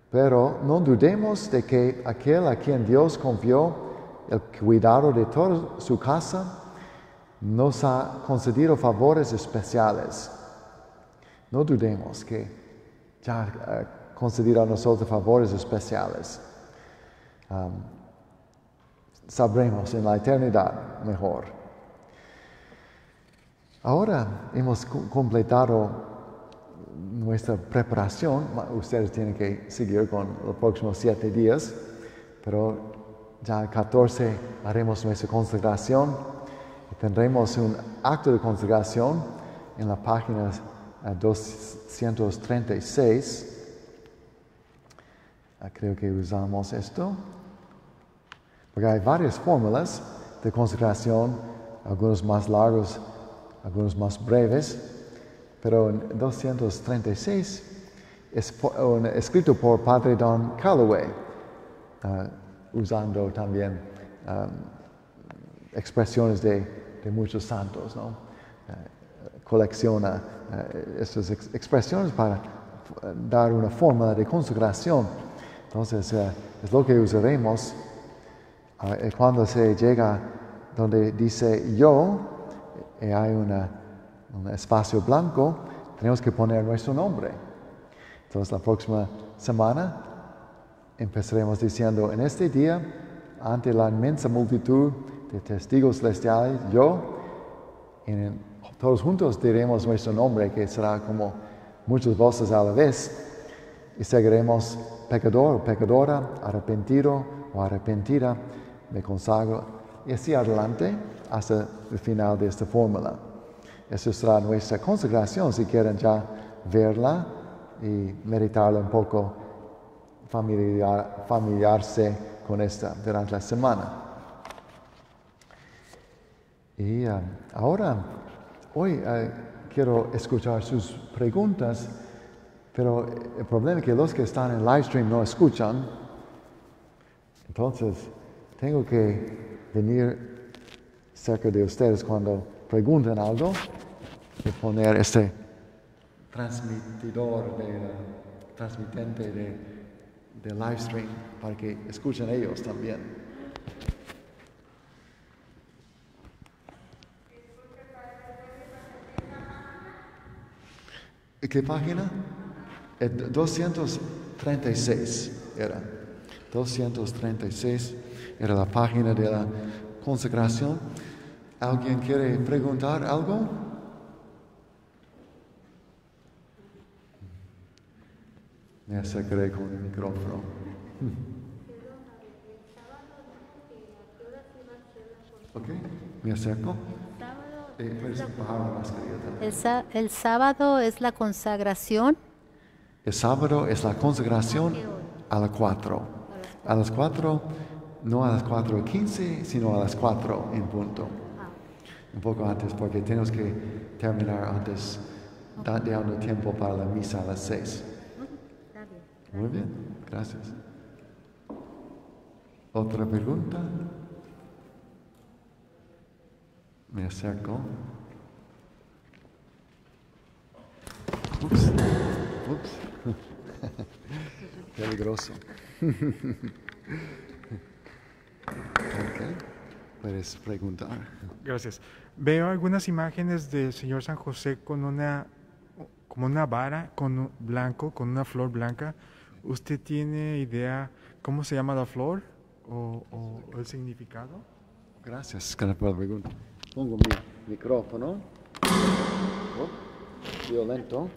Pero no dudemos de que aquel a quien Dios confió el cuidado de toda su casa nos ha concedido favores especiales. No dudemos que ya ha concedido a nosotros favores especiales. Sabremos en la eternidad mejor. Ahora hemos completado nuestra preparación. Ustedes tienen que seguir con los próximos siete días, pero ya el 14 haremos nuestra consagración y tendremos un acto de consagración en la página 236. Ah, creo que usamos esto. Porque hay varias fórmulas de consagración, algunos más largos, algunos más breves, pero en 236 es escrito por Padre Don Calloway, uh, usando también um, expresiones de, muchos santos, ¿no? Uh, colecciona uh, estas expresiones para dar una fórmula de consagración. Entonces, es lo que usaremos cuando se llega donde dice yo, y hay un espacio blanco, tenemos que poner nuestro nombre. Entonces la próxima semana empezaremos diciendo, en este día, ante la inmensa multitud de testigos celestiales, yo, en todos juntos diremos nuestro nombre, que será como muchas voces a la vez, y seguiremos pecador o pecadora, arrepentido o arrepentida, me consagro, y así adelante hasta el final de esta fórmula. Esa será nuestra consagración, si quieren ya verla y meditarla un poco, familiar, familiarse con esta durante la semana. Y uh, ahora, hoy uh, quiero escuchar sus preguntas, pero el problema es que los que están en live stream no escuchan. Entonces, tengo que venir cerca de ustedes cuando preguntan algo y poner este transmitidor, de, transmitente de, de live stream para que escuchen ellos también. ¿Qué página? 236 era. 236 era la página de la consagración. ¿Alguien quiere preguntar algo? Me acercaré con el micrófono. Ok, me acerco. Eh, el, sábado es la consagración. El sábado es la consagración a las 4. A las 4, no a las 4 y 15, sino a las 4 en punto. Ah. Un poco antes, porque tenemos que terminar antes, dando tiempo para la misa a las 6. Muy bien, gracias. ¿Otra pregunta? Me acerco. Ups, ups. Peligroso. okay. Puedes preguntar. Gracias. Veo algunas imágenes del Señor San José con una, como una vara con blanco, con una flor blanca. ¿Usted tiene idea cómo se llama la flor o, o el significado? Gracias, por la pregunta. Pongo mi micrófono. Oh, violento.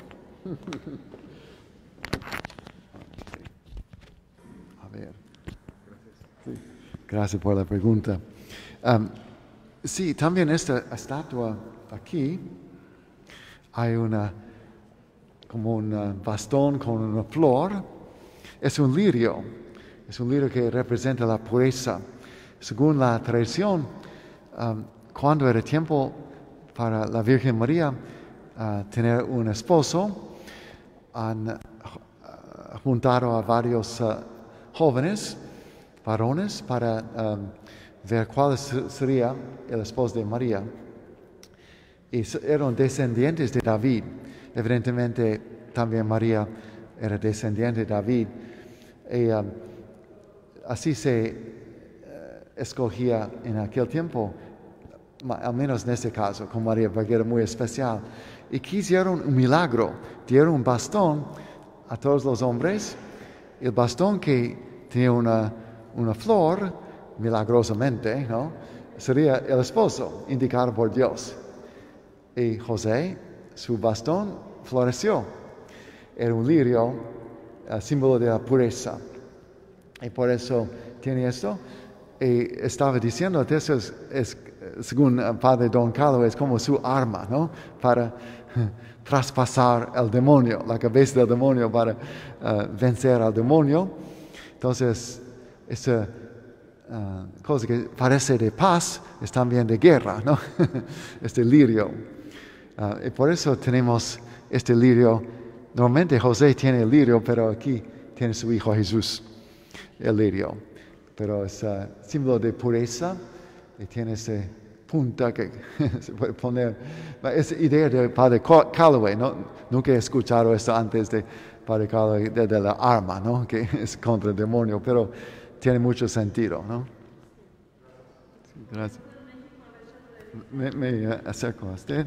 A ver. Gracias por la pregunta. sí, también esta estatua aquí hay una como un bastón con una flor. Es un lirio. Es un lirio que representa la pureza. Según la tradición, cuando era tiempo para la Virgen María ah, tener un esposo, han ah, juntado a varios jóvenes, varones, para ver cuál sería el esposo de María. Y eran descendientes de David. Evidentemente, también María era descendiente de David. Y así se eh, escogía en aquel tiempo al menos en este caso, con María, porque muy especial. Y quisieron un milagro, dieron un bastón a todos los hombres, el bastón que tenía una, una flor, milagrosamente, ¿no? sería el esposo indicado por Dios. Y José, su bastón floreció. Era un lirio, símbolo de la pureza. Y por eso tiene esto. Y estaba diciendo, eso es según el padre Don Carlos, es como su arma, ¿no? Para traspasar el demonio, la cabeza del demonio, para eh, vencer al demonio. Entonces, esa uh, cosa que parece de paz es también de guerra, ¿no? este lirio. Y por eso tenemos este lirio. Normalmente José tiene el lirio, pero aquí tiene su hijo Jesús, el lirio. Pero es símbolo de pureza y tiene ese punta que se puede poner. Esa idea del padre Calloway, ¿no? Nunca he escuchado esto antes de padre Calloway, de, la arma, ¿no? Que es contra el demonio, pero tiene mucho sentido, ¿no? Gracias. Me, me acerco a usted.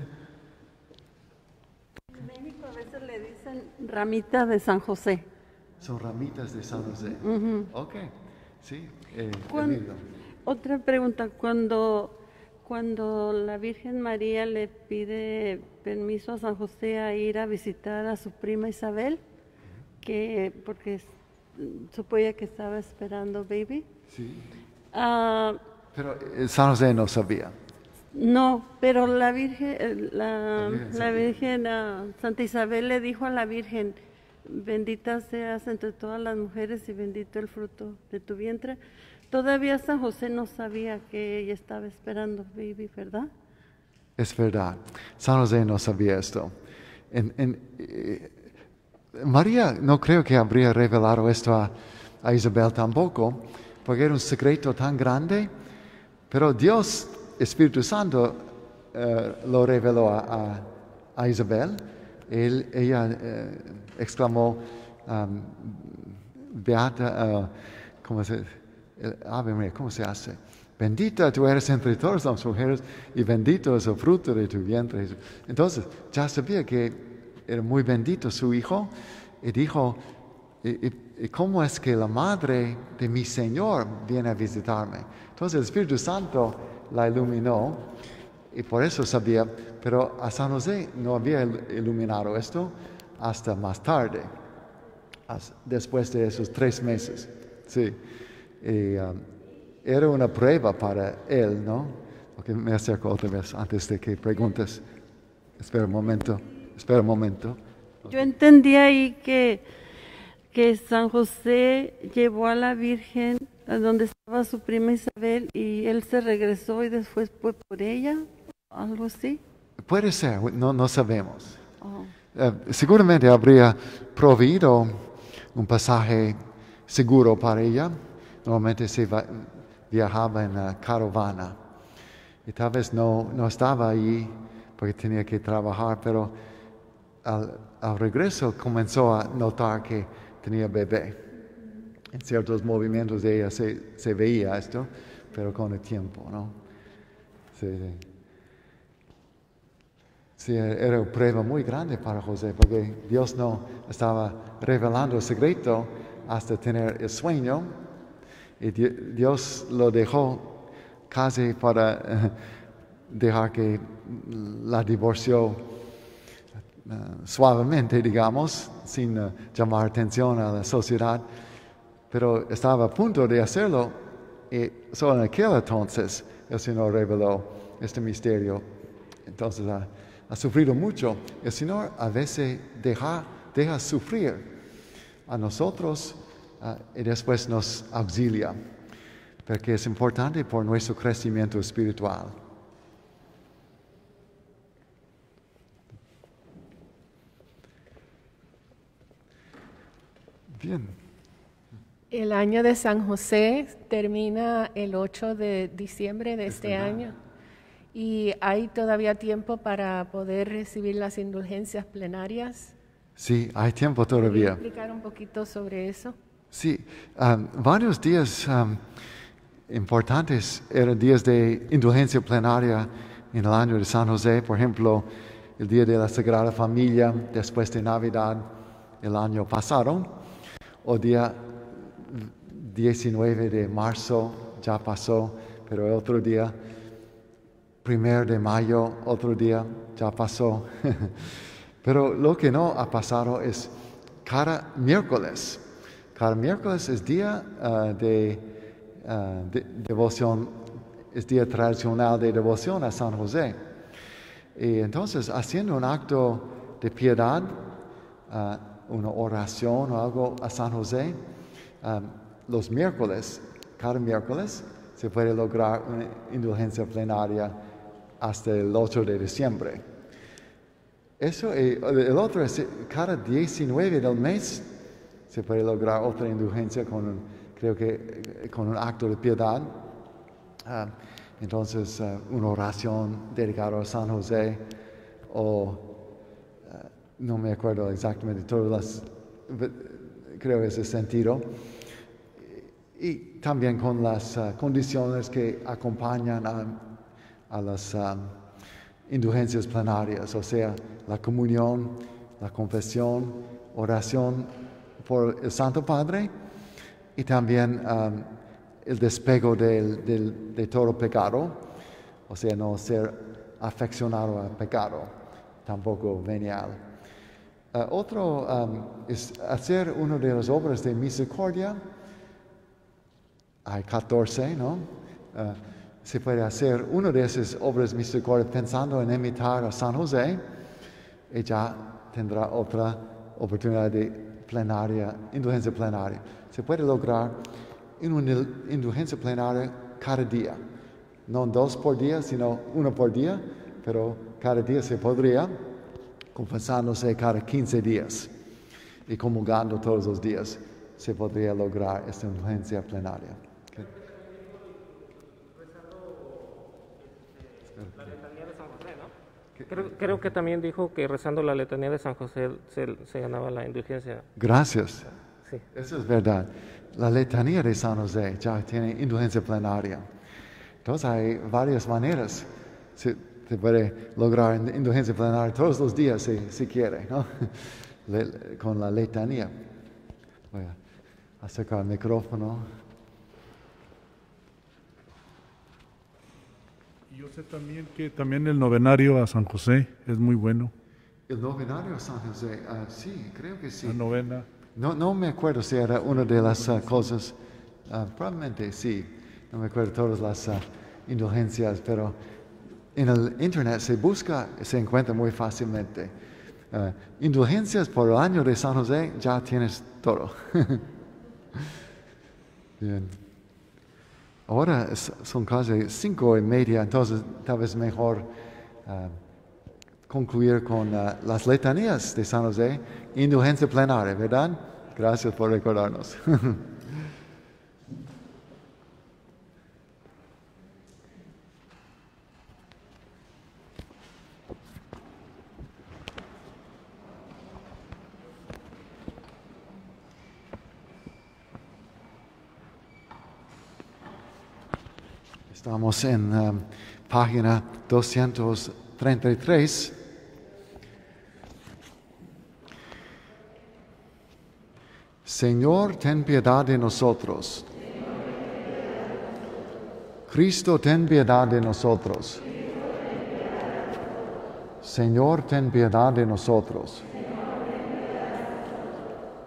En México a veces le dicen ramita de San José. Son ramitas de San José. Ok, sí. Eh, otra pregunta, cuando cuando la Virgen María le pide permiso a San José a ir a visitar a su prima Isabel, que porque suponía que estaba esperando baby. Sí. Ah, Pero eh, San José no sabía. No, pero la Virgen, la, La Virgen Santa Isabel le dijo a la Virgen, bendita seas entre todas las mujeres y bendito el fruto de tu vientre. Todavía San José no sabía que ella estaba esperando baby, ¿verdad? Es verdad. San José no sabía esto. En- en, eh, María no creo que habría revelado esto a, a Isabel tampoco, porque era un secreto tan grande, pero Dios, Espíritu Santo, eh, lo reveló a, Isabel. Él- ella eh, exclamó, um, Beata, eh, ¿cómo se el Ave María, ¿cómo se hace? Bendita tú eres entre todas las mujeres y bendito es el fruto de tu vientre. Entonces, ya sabía que era muy bendito su hijo y dijo, ¿y, y- y cómo es que la madre de mi Señor viene a visitarme? Entonces el Espíritu Santo la iluminó y por eso sabía, pero a San José no había il- iluminado esto hasta más tarde después de esos tres meses. Sí. Y, um, era una prueba para él, ¿no? Ok, me acerco otra vez antes de que preguntes. Espera un momento, espera un momento. Yo entendí ahí que, que San José llevó a la Virgen donde estaba su prima Isabel y él se regresó y después fue por ella, algo así. Puede ser, no, no sabemos. Oh. Eh, seguramente habría proveído un pasaje seguro para ella. Normalmente se va- viajaba en la caravana. Y tal vez no, no estaba allí porque tenía que trabajar, pero al, al regreso comenzó a notar que tenía bebé. En ciertos movimientos de ella se, se veía esto, pero con el tiempo, ¿no? Sí, era una prueba muy grande para José, porque Dios no estaba revelando el secreto hasta tener el sueño, y Di- Dios lo dejó casi para dejar que la divorció eh, suavemente, digamos, sin eh, llamar atención a la sociedad, pero estaba a punto de hacerlo, y solo en aquel entonces el Señor reveló este misterio. Entonces ha, sufrido mucho. El Señor a veces deja, deja sufrir a nosotros ah, y después nos auxilia, porque es importante por nuestro crecimiento espiritual. Bien. El año de San José termina el 8 de diciembre de este año y hay todavía tiempo para poder recibir las indulgencias plenarias. Sí, hay tiempo ¿Podría todavía. explicar un poquito sobre eso? Sí, um, varios días um, importantes eran días de indulgencia plenaria en el año de San José, por ejemplo, el día de la Sagrada Familia, después de Navidad el año pasado, o día 19 de marzo, ya pasó, pero otro día, primero de mayo, otro día, ya pasó. pero lo que no ha pasado es cada miércoles. Cada miércoles es día ah, de, ah, de- devoción, es día tradicional de devoción a San José. Y entonces, haciendo un acto de piedad, ah, una oración o algo a San José, los miércoles, cada miércoles, se puede lograr una indulgencia plenaria hasta el 8 de diciembre. Eso, y el otro es cada 19 del mes se puede lograr otra indulgencia con, creo que eh, con un acto de piedad. Ah, entonces, ah, una oración dedicada a San José o ah, no me acuerdo exactamente todas las, creo ese sentido. Y también con las ah, condiciones que acompañan a, a las ah, indulgencias plenarias, o sea, la comunión, la confesión, oración por el Santo Padre y también um, el despego del- del- de todo pecado, o sea, no ser afeccionado al pecado, tampoco venial. Otro es hacer una de las obras de misericordia. Hay 14, ¿no? Uh, se puede hacer una de esas obras de misericordia pensando en imitar a San José y ya tendrá otra oportunidad de plenaria, indulgencia plenaria. Se puede lograr en una indulgencia plenaria cada día. No dos por día, sino uno por día, pero cada día se podría, confesándose cada 15 días y comulgando todos los días, se podría lograr esta indulgencia plenaria. Okay. La letanía de San José, ¿no? Creo, creo, que también dijo que rezando la letanía de San José se, se ganaba la indulgencia. Gracias. Sí. Eso es verdad. La letanía de San José ya tiene indulgencia plenaria. Entonces hay varias maneras. Se, se puede lograr indulgencia plenaria todos los días si, si quiere, ¿no? Le, con la letanía. Voy a acercar el micrófono. Yo sé también que también el novenario a San José es muy bueno. El novenario a San José, uh, sí, creo que sí. La novena. No, no me acuerdo si era una de las uh, cosas, uh, probablemente sí, no me acuerdo todas las indulgencias, pero en el internet se busca, se encuentra muy fácilmente. indulgencias por el año de San José, ya tienes todo. Bien. Ahora son casi cinco y media, entonces tal vez mejor uh, concluir con uh, las letanías de San José, indulgencia plenaria, ¿verdad? Gracias por recordarnos. Estamos en um, página 233. Señor, ten piedad de nosotros. Cristo, ten piedad de nosotros. Señor, ten piedad de nosotros.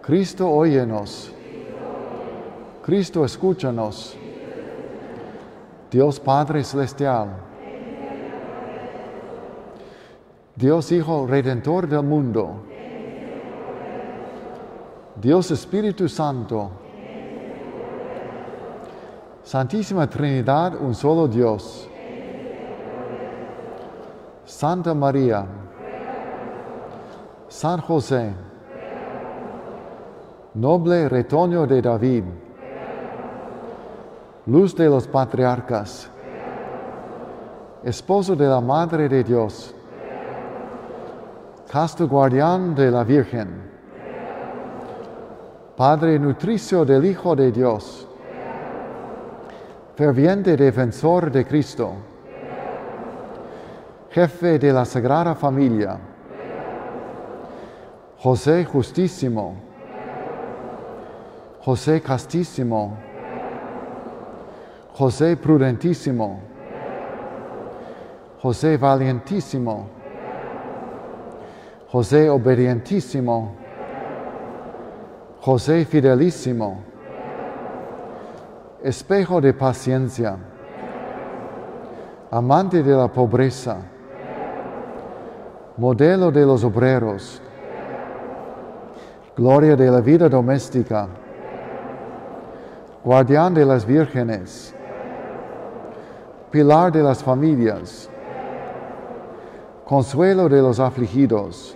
Cristo, óyenos. Cristo, escúchanos. Dios Padre Celestial, Dios Hijo Redentor del mundo, Dios Espíritu Santo, Santísima Trinidad, un solo Dios, Santa María, San José, noble retoño de David, luz de los patriarcas, esposo de la Madre de Dios, casto guardián de la Virgen, Padre nutricio del Hijo de Dios, ferviente defensor de Cristo, jefe de la Sagrada Familia, José justísimo, José castísimo, José prudentísimo, José valientísimo, José obedientísimo, José fidelísimo, espejo de paciencia, amante de la pobreza, modelo de los obreros, gloria de la vida doméstica, guardián de las vírgenes, pilar de las familias, consuelo de los afligidos,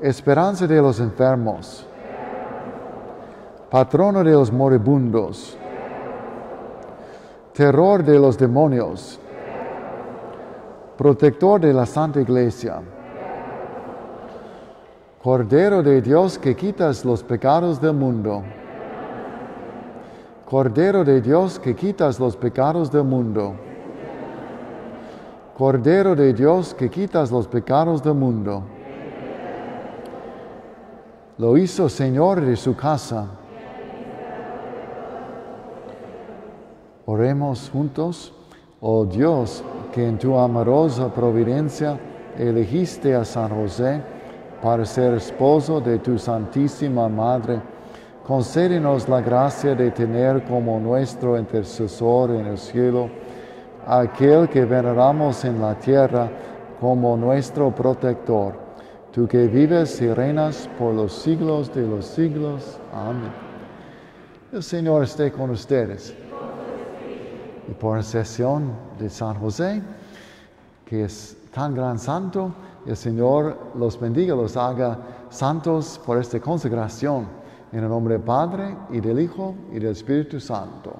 esperanza de los enfermos, patrono de los moribundos, terror de los demonios, protector de la Santa Iglesia, Cordero de Dios que quitas los pecados del mundo. Cordero de Dios que quitas los pecados del mundo. Cordero de Dios que quitas los pecados del mundo. Lo hizo Señor de su casa. Oremos juntos. Oh Dios, que en tu amorosa providencia elegiste a San José para ser esposo de tu Santísima Madre, concédenos la gracia de tener como nuestro intercesor en el cielo aquel que veneramos en la tierra como nuestro protector, tú que vives y reinas por los siglos de los siglos. Amén. El Señor esté con ustedes. Y por sesión de San José, que es tan gran santo, el Señor los bendiga, los haga santos por esta consagración. En el nombre del Padre y del Hijo y del Espíritu Santo.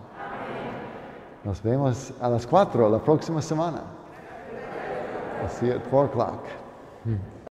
Nos vemos a las 4 la próxima semana. You at 4 o'clock.